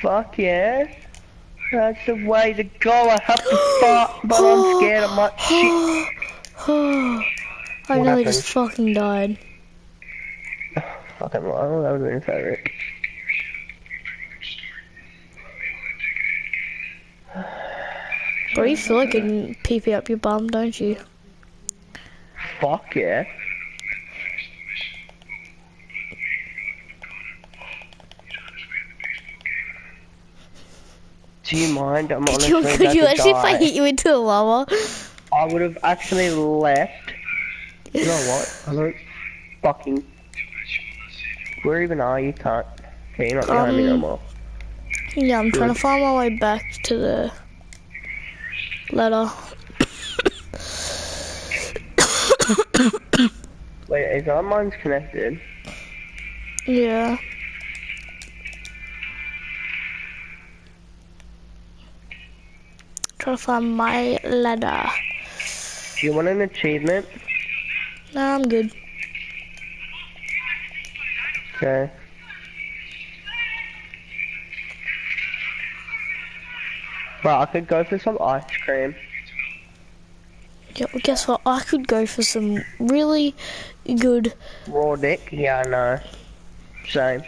Fuck yeah. That's the way to go. I have to fart, but I'm scared I might shit. I What nearly happened? just fucking died. Fucking well, that would have been favorite. Bro, you feel like a pee pee up your bum, don't you? Fuck yeah. Do you mind? I'm Could you, could you actually if I hit you into the lava? I would have actually left. You know what? I don't fucking. Where even are you, cunt? Okay, you're not behind me no Um, more. Yeah, I'm trying to find my way back to the ladder. Wait, is our mine's connected? Yeah. Trying to find my ladder. Do you want an achievement? No, I'm good. Okay. Bro, I could go for some ice cream. Yeah, well, guess what? I could go for some really good. Raw dick? Yeah, I know. Same.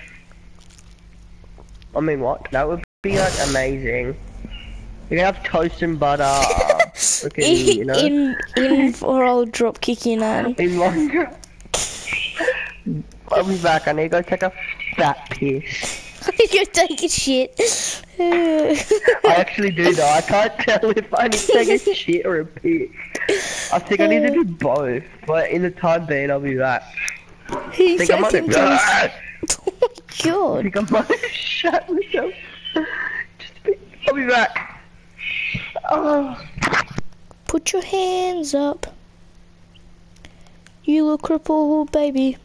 I mean, what? That would be like amazing. You can have toast and butter. Freaking, you know, in in for old drop kicking on. in eh? longer. I'll be back. I need to go take a fat piss. You're taking shit. I actually do though. I can't tell if I need to take a shit or a piss. I think I need to do both. But in the time being, I'll be back. He I think I might just. Oh my I god. think I might have shut myself. Just a bit. I'll be back. Oh. Put your hands up. You look crippled, baby.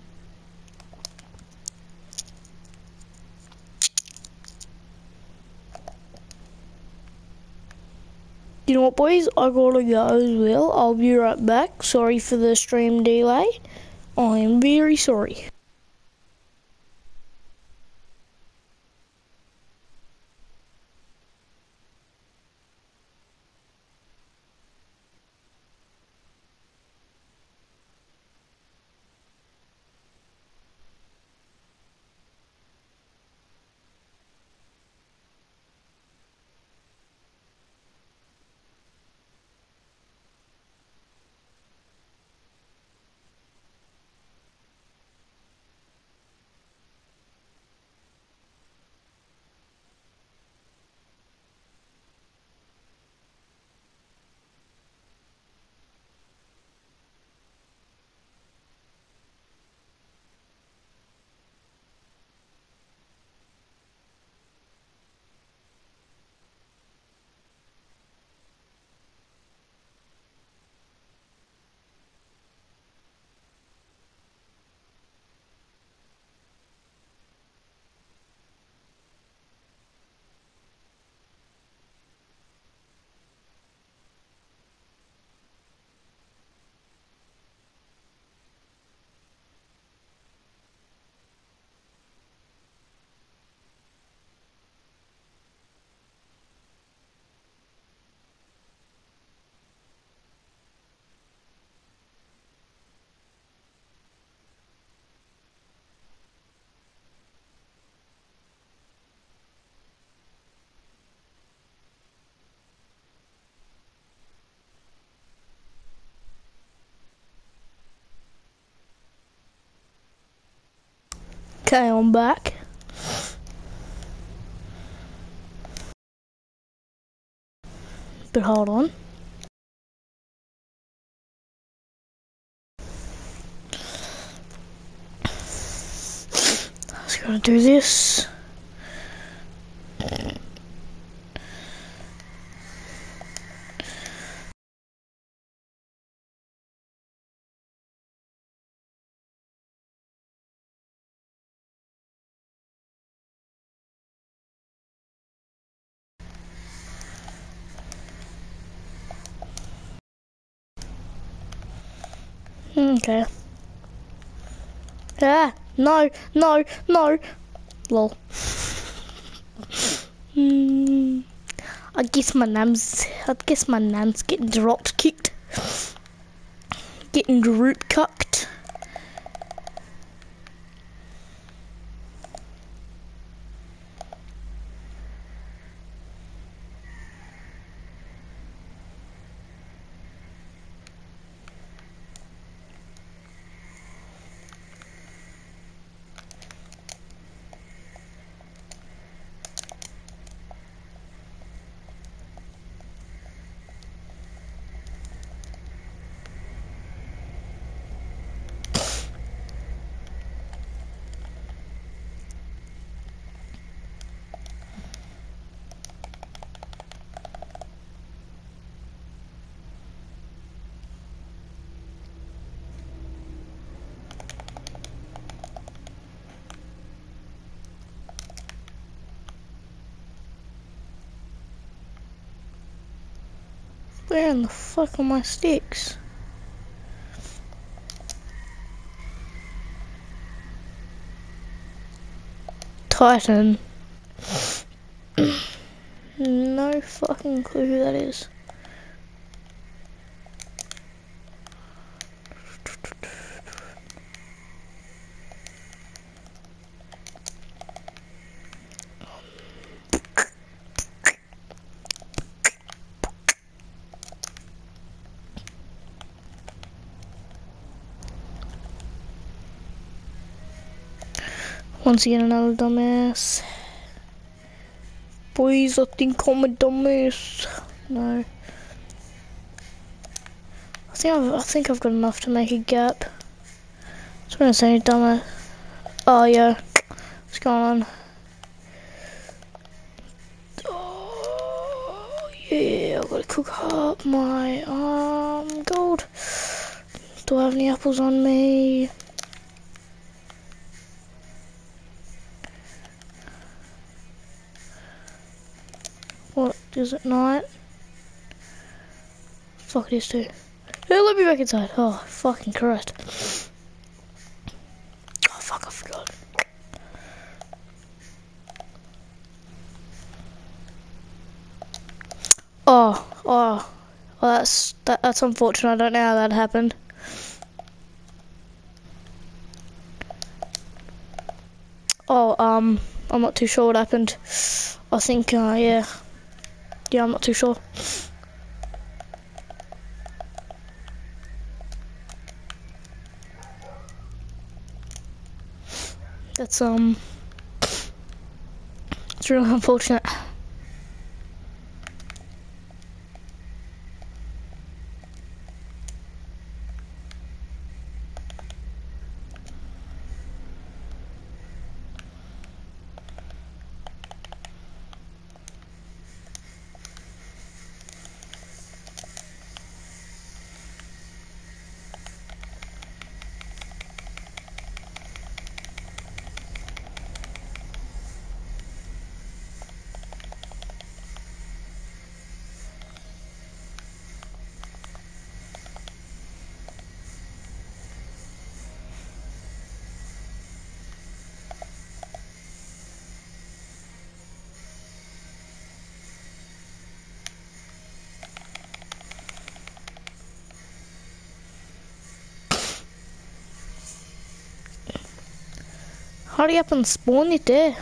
You know what, boys? I gotta go as well. I'll be right back. Sorry for the stream delay. I am very sorry. Okay, I'm back. But hold on. I was gonna do this. Okay. Ah, no, no, no. Lol. Hmm. I guess my name's. I guess my name's getting dropped kicked. Getting group cucked. Where in the fuck are my sticks? Titan. no fucking clue who that is. Once again, another dumbass. Boys, I think I'm a dumbass. No. I think I've, I think I've got enough to make a gap. Was gonna say dumbass. Oh yeah. What's going on? Oh yeah, I've got to cook up my um gold. Do I have any apples on me? Is it night? Fuck is too. Hey, let me back inside. Oh, fucking Christ. Oh fuck, I forgot. Oh, oh, oh that's that, that's unfortunate. I don't know how that happened. Oh, um, I'm not too sure what happened. I think, uh, yeah. Yeah, I'm not too sure. That's um, it's really unfortunate. Hurry up and spawn it there.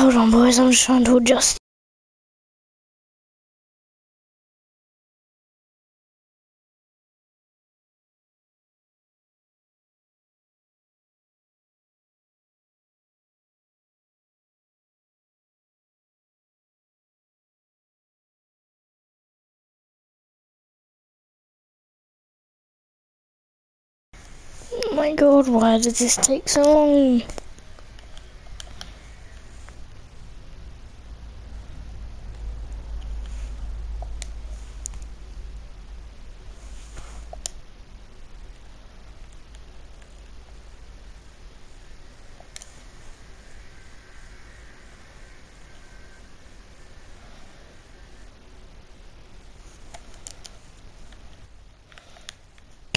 Hold on, boys. I'm just trying to adjust. Oh my god, why did this take so long?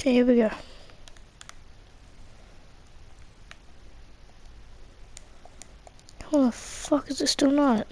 Okay, here we go. How the fuck is it still not?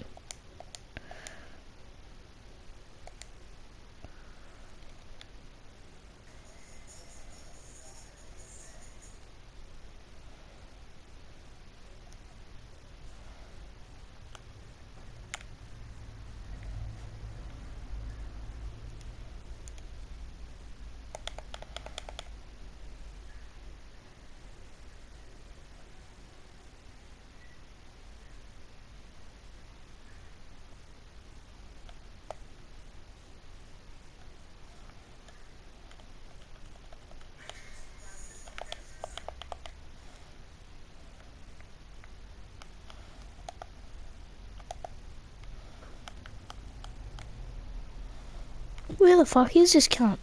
The fuck is this cunt?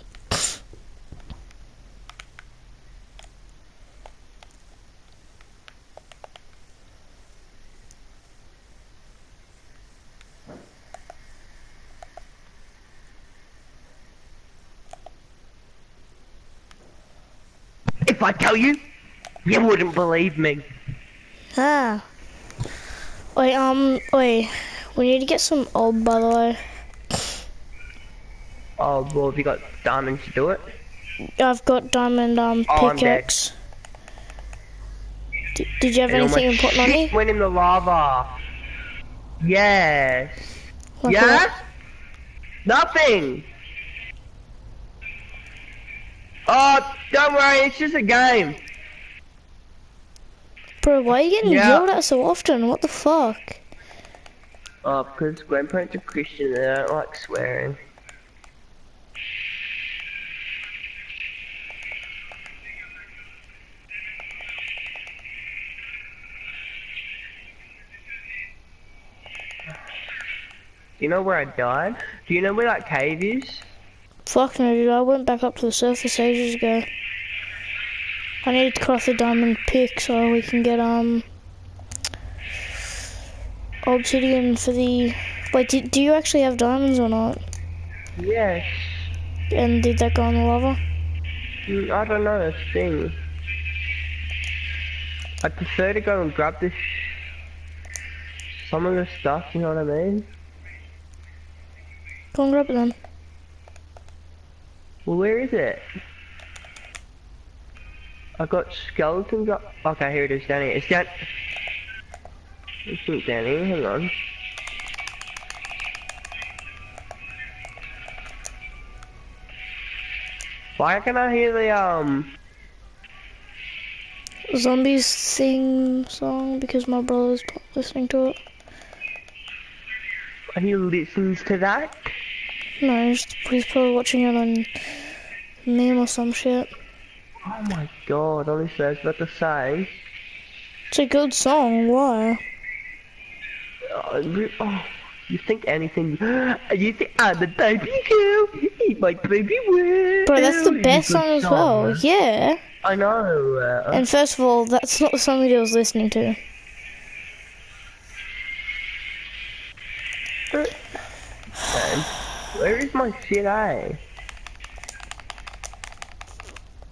If I tell you, you wouldn't believe me. Ah. Wait, um, wait. We need to get some old, by the way. Oh, well, have you got diamonds to do it? I've got diamond, um, Oh, pickaxe. D- did you have And anything important on you? went in the lava. Yes. Like yes? Nothing. Oh, don't worry, it's just a game. Bro, why are you getting Yeah. yelled at so often? What the fuck? Oh, because grandparents are Christian and they don't like swearing. Do you know where I died? Do you know where that cave is? Fuck no, dude. I went back up to the surface ages ago. I need to craft a diamond pick so we can get, um, obsidian for the... Wait, do, do you actually have diamonds or not? Yes. And did that go on the lava? Mm, I don't know, that's the thing. I prefer to go and grab this... Some of the stuff, you know what I mean? Go and grab it then. Well, where is it? I got skeletons up. Okay, here it is here. It's down. It's not Danny. Hang on. Why can I hear the um? Zombies sing song because my brother's listening to it. And he listens to that? No, he's, he's probably watching it on meme or some shit. Oh my god! Honestly, I was about to say. It's a good song, why? Oh, oh, you think anything? You think I'm the baby girl? Eat my baby well. Bro, that's the best song as well. song. Yeah. I know. Uh, And first of all, that's not the song that he was listening to. My shit, eh?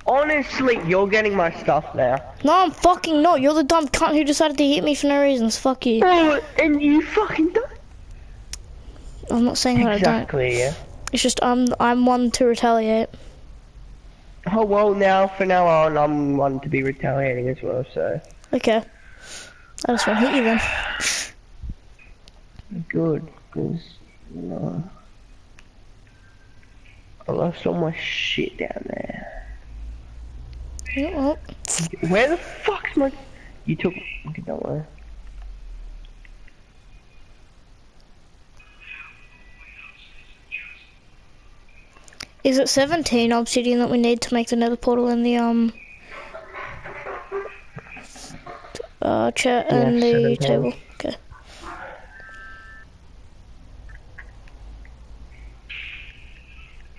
Honestly, you're getting my stuff now. No, I'm fucking not. You're the dumb cunt who decided to hit me for no reasons. Fuck you. Oh, and you fucking don't. I'm not saying that I don't. Exactly, yeah. It's just I'm I'm one to retaliate. Oh, well, now, for now on, I'm one to be retaliating as well, so. Okay. I just want to hit you then. Good, because, you know. I lost all my shit down there. Where the fuck's my... You took... Okay, don't worry. is it 17 obsidian that we need to make the nether portal in the um uh, chair and Yeah, the seven table. Okay.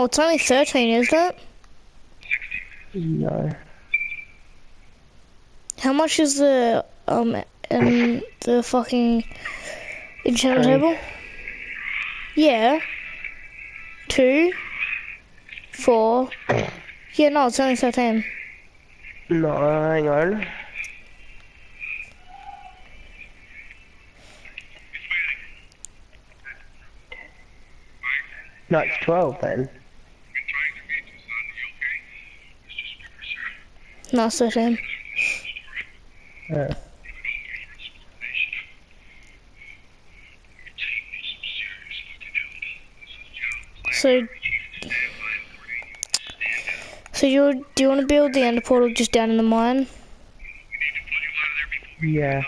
No, it's only 13, isn't it? No. How much is the, um, um, the fucking enchantment table? Yeah. Two. Four. Yeah, no, it's only 13. No, hang on. No, it's 12 then. Been trying to reach you, son. You okay? It's just Skipper, sir. No, it's 13. Yeah. So, so you do you want to build the ender portal just down in the mine? Yeah.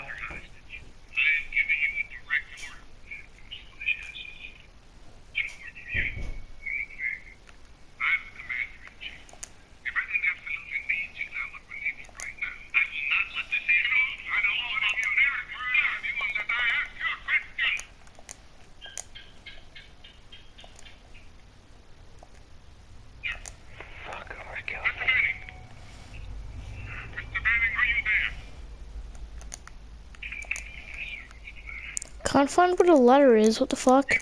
Find what a ladder is. What the fuck?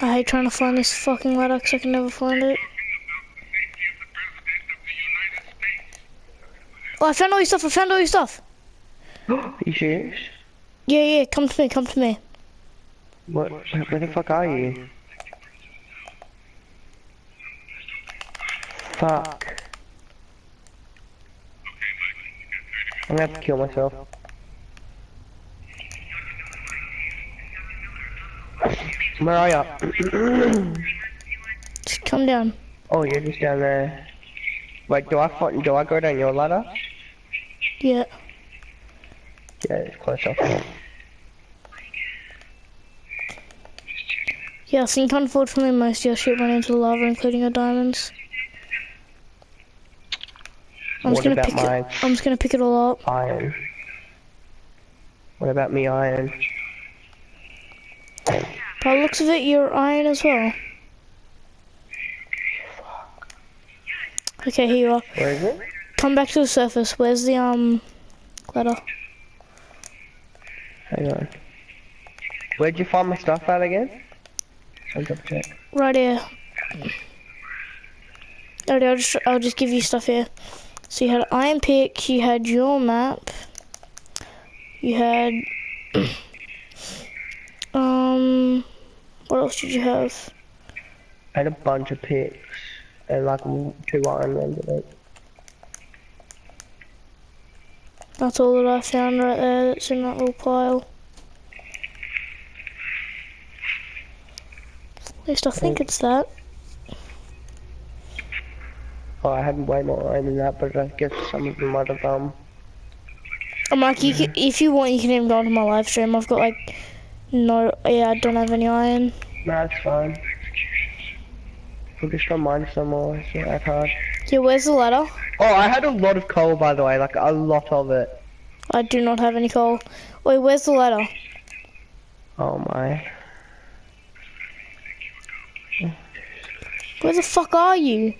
I hate trying to find this fucking ladder because I can never find it. Oh, I found all your stuff. I found all your stuff. Are you serious? Yeah, yeah. Come to me. Come to me. What? Where the fuck are you? Fuck. I'm gonna have to kill myself. Where are you? Just come down. oh, you're just down there. Wait, do I find, do I go down your ladder? Yeah. Yeah, it's closer. Yeah, I think unfortunately most of your shit went into the lava, including your diamonds. I'm just What gonna pick my it. I'm just gonna pick it all up. iron? What about me iron? By the looks of it, you're iron as well. Okay, here you are. Where is it? Come back to the surface. Where's the um ladder? Hang on. Where'd you find my stuff at again? I'll double check. Right here. Alright, I'll just I'll just give you stuff here. So you had iron pick. You had your map. You had um. What else did you have? I had a bunch of picks and like two iron ones I think. That's all that I found right there. That's in that little pile. At least I think it's that. Oh, I had way more iron than that, but I guess some of them might have um. I'm like, you can, if you want, you can even go onto my live stream. I've got like, no, yeah, I don't have any iron. No, it's fine. We'll just try mine some more. It's not that hard. Yeah, where's the ladder? Oh, I had a lot of coal by the way, like a lot of it. I do not have any coal. Wait, where's the ladder? Oh my. Where the fuck are you?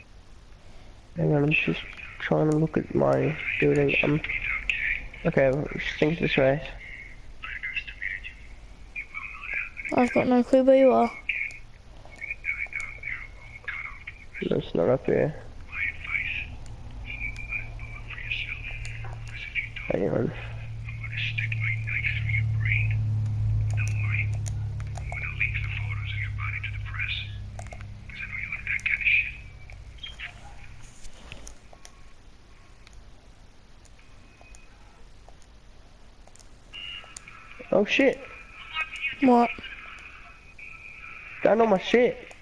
Hang on, I'm just trying to look at my building. Um. Okay, just think this way. I've got no clue where you are. No, it's not up here. Hang on. Oh shit. What? Found all my shit.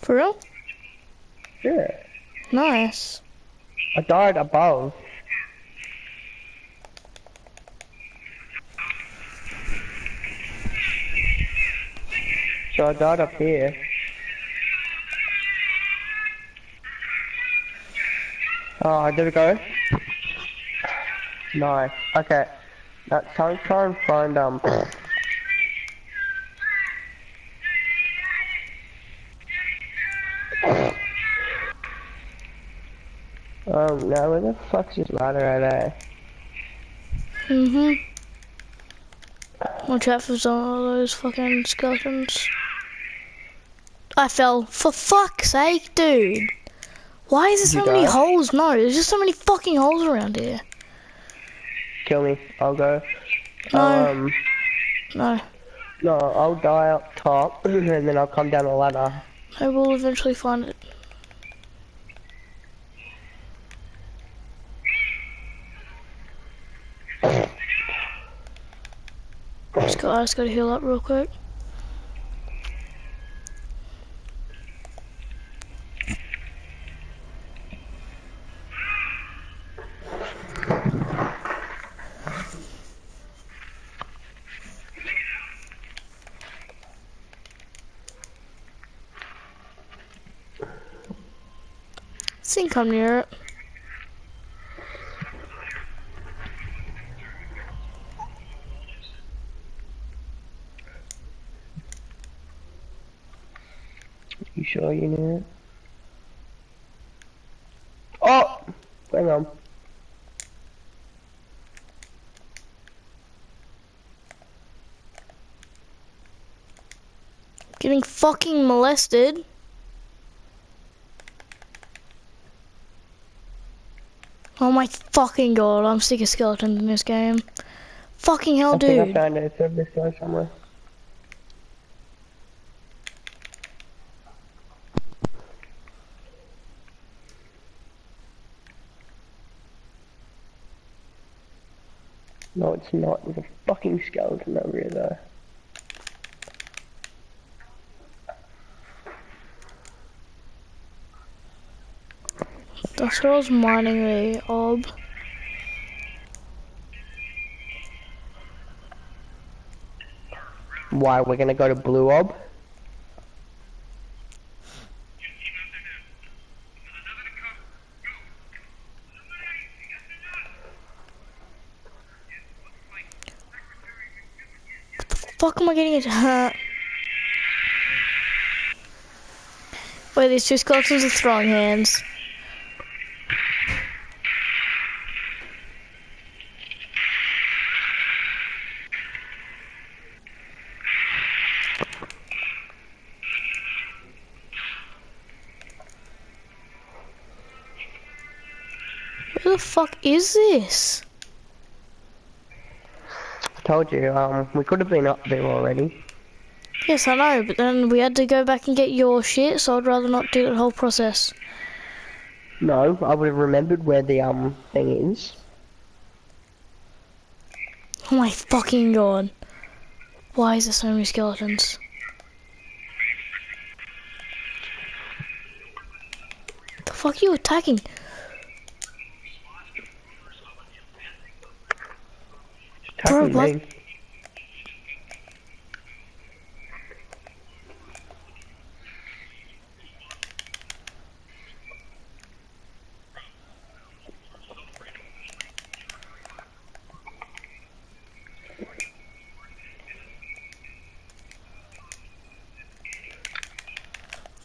For real? Yeah. Nice. I died above. So I died up here. Oh, there we go. Nice. Okay. To try and find, um... Um, now where the fuck's this ladder at, eh? Mm-hmm. Watch out for some of those fucking skeletons. I fell. For fuck's sake, dude. Why is there so You many holes? No, there's just so many fucking holes around here. Kill me. I'll go. No. Um, No. no, I'll die up top, and then I'll come down the ladder. I will eventually find it. Just got, I just gotta heal up real quick. I'm near it. You sure you knew it? Oh! Hang on. Getting fucking molested. Oh my fucking god, I'm sick of skeletons in this game. Fucking hell, I think I dude. found it. It's over this way somewhere. No, it's not. There's a fucking skeleton over here, though. That's what I was mining the orb. Why, we're gonna go to Blue Ob? What the fuck am I getting it? Huh? Wait, these two skeletons are throwing hands. Where the fuck is this? I told you, um, we could have been up there already. Yes, I know, but then we had to go back and get your shit, so I'd rather not do the whole process. No, I would have remembered where the, um, thing is. Oh my fucking god. Why is there so many skeletons? The fuck are you attacking? Bro, Attacking what?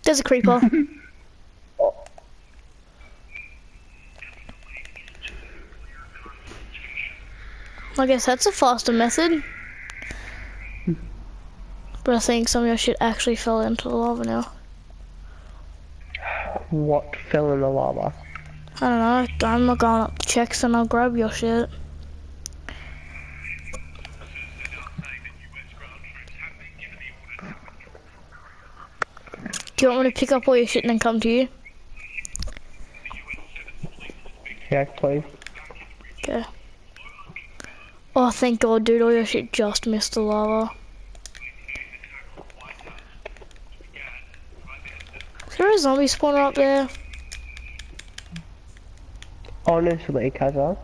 There's a creeper. I guess that's a faster method. But I think some of your shit actually fell into the lava now. What fell in the lava? I don't know. I'm not going up to check, so I'll grab your shit. Do you want me to pick up all your shit and then come to you? Yeah, please. Okay. Oh, thank God, dude. All your shit just missed the lava. Is there a zombie spawner up there? Honestly, Kazza.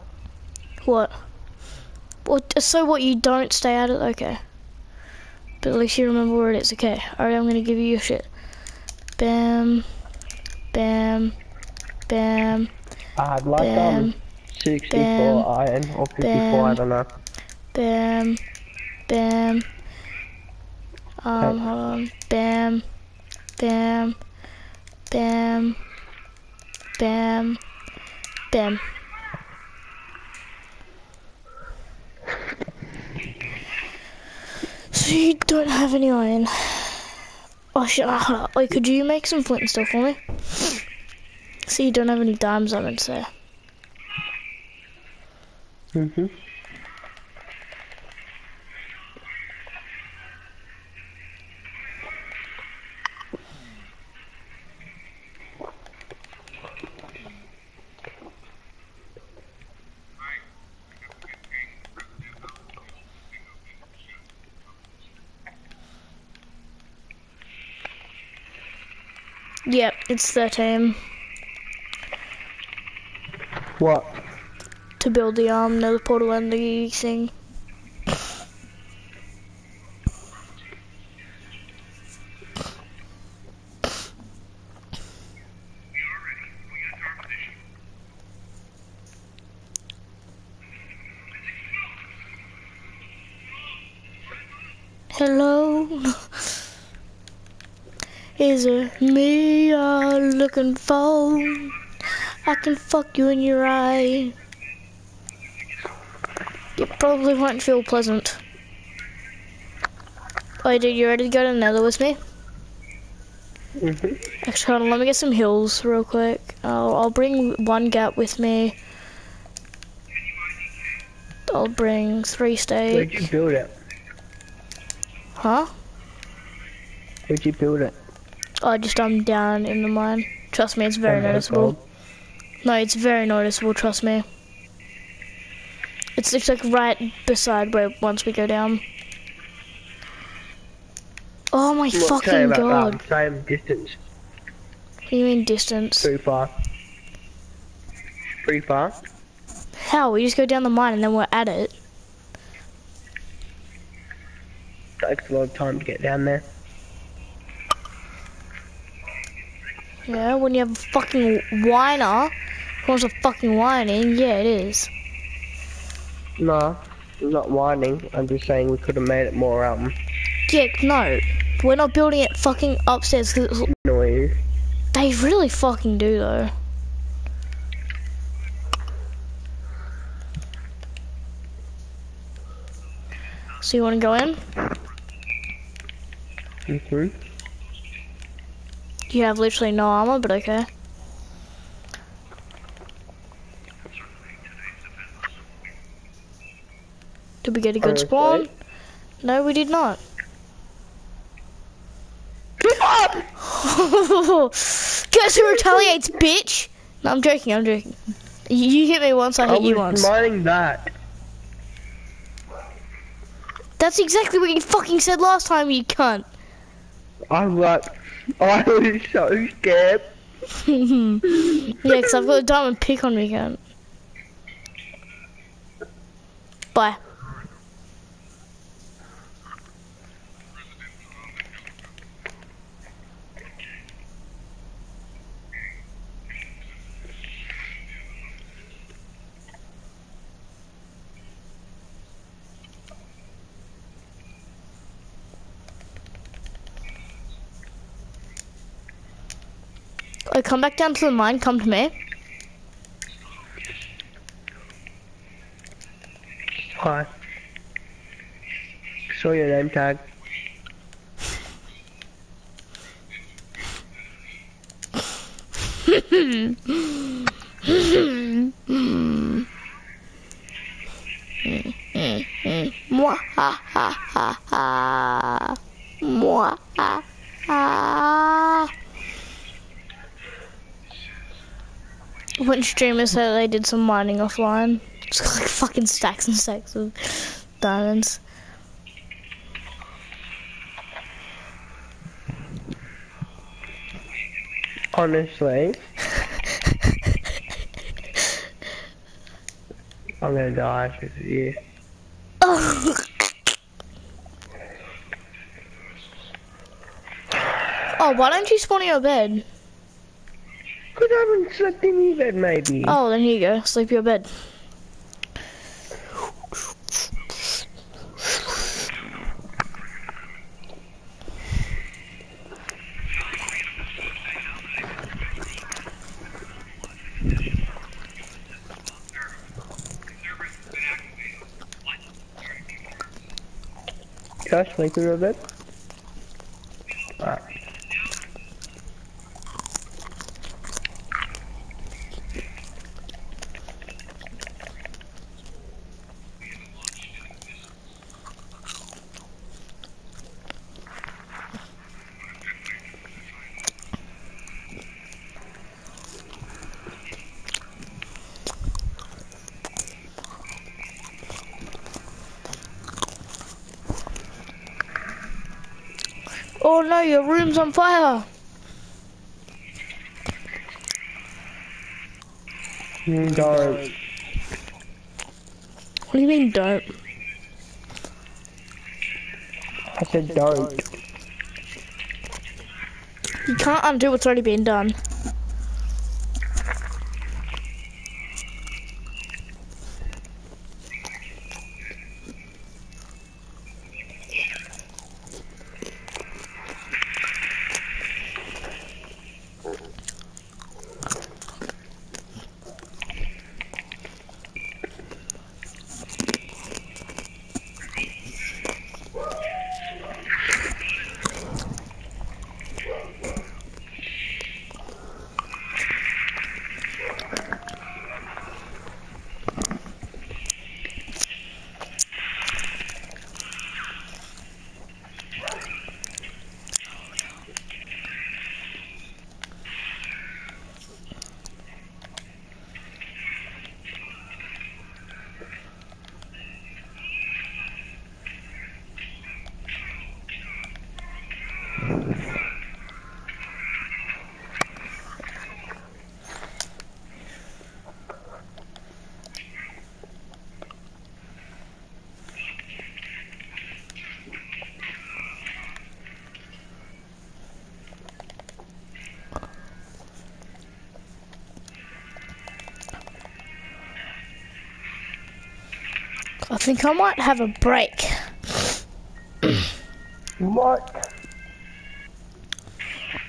What? What? So what? You don't stay at it? Okay. But at least you remember where it is. Okay. Alright, I'm gonna give you your shit. Bam. Bam. Bam. I'd like Bam. um 64 Bam. iron or 54, I Bam. don't know. Bam. Bam. Um, hold on. Bam. Bam. Bam. Bam. Bam. So you don't have any iron. Oh shit, ah, hold on. Wait, could you make some flint and stuff for me? See, you don't have any dimes, I would say. Mm-hmm. Yep, it's 13 What? To build the um nether portal and the thing. Hello. Is it me you're looking for? I can fuck you in your eye. It probably won't feel pleasant. Oh, dude, you ready to go to the nether with me? Mm-hmm. Actually, hold on, let me get some hills real quick. I'll, I'll bring one gap with me. I'll bring three Where'd you build it? Huh? Where'd you build it? Oh, just um down in the mine. Trust me, it's very noticeable. No, it's very noticeable, trust me. It's, it's like right beside where once we go down. Oh my fucking about um, god. that? Same distance. What do you mean distance? Pretty far. Pretty far. How? We just go down the mine and then we're at it. Takes a lot of time to get down there. Yeah, when you have a fucking whiner who wants a fucking whining, yeah, it is. No, I'm not whining. I'm just saying we could have made it more um Yeah, no. We're not building it fucking upstairs 'cause it's annoying. They really fucking do though. So you want to go in? Mm-hmm. You have literally no armor, but okay. Did we get a good spawn? No, we did not. Guess who retaliates, bitch? No, I'm joking, I'm joking. You, you hit me once, I I hit you was once. mining that. That's exactly what you fucking said last time, you cunt. I'm like, I was so scared. yeah, because I've got a diamond pick on me, cunt. Bye. I come back down to the mine, come to me. Hi. Saw your name tag. Mwah ha ha ha ha. Mwah ha ha. When streamers said they did some mining offline, Just got like fucking stacks and stacks of diamonds. Honestly, I'm gonna die because of you. Oh. oh, why don't you spawn in your bed? Because I haven't slept in your bed, maybe. Oh, then here you go. Sleep your bed. I sleep in your bed? Alright. No, your room's on fire. Mm, Don't. What do you mean don't? I said don't. You can't undo what's already been done. Think I might have a break. What?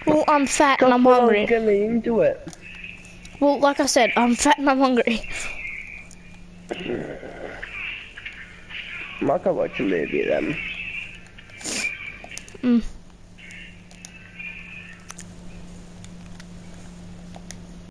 Well, I'm fat and I'm hungry. getting into it. Well, like I said, I'm fat and I'm hungry. Might go watch a movie then.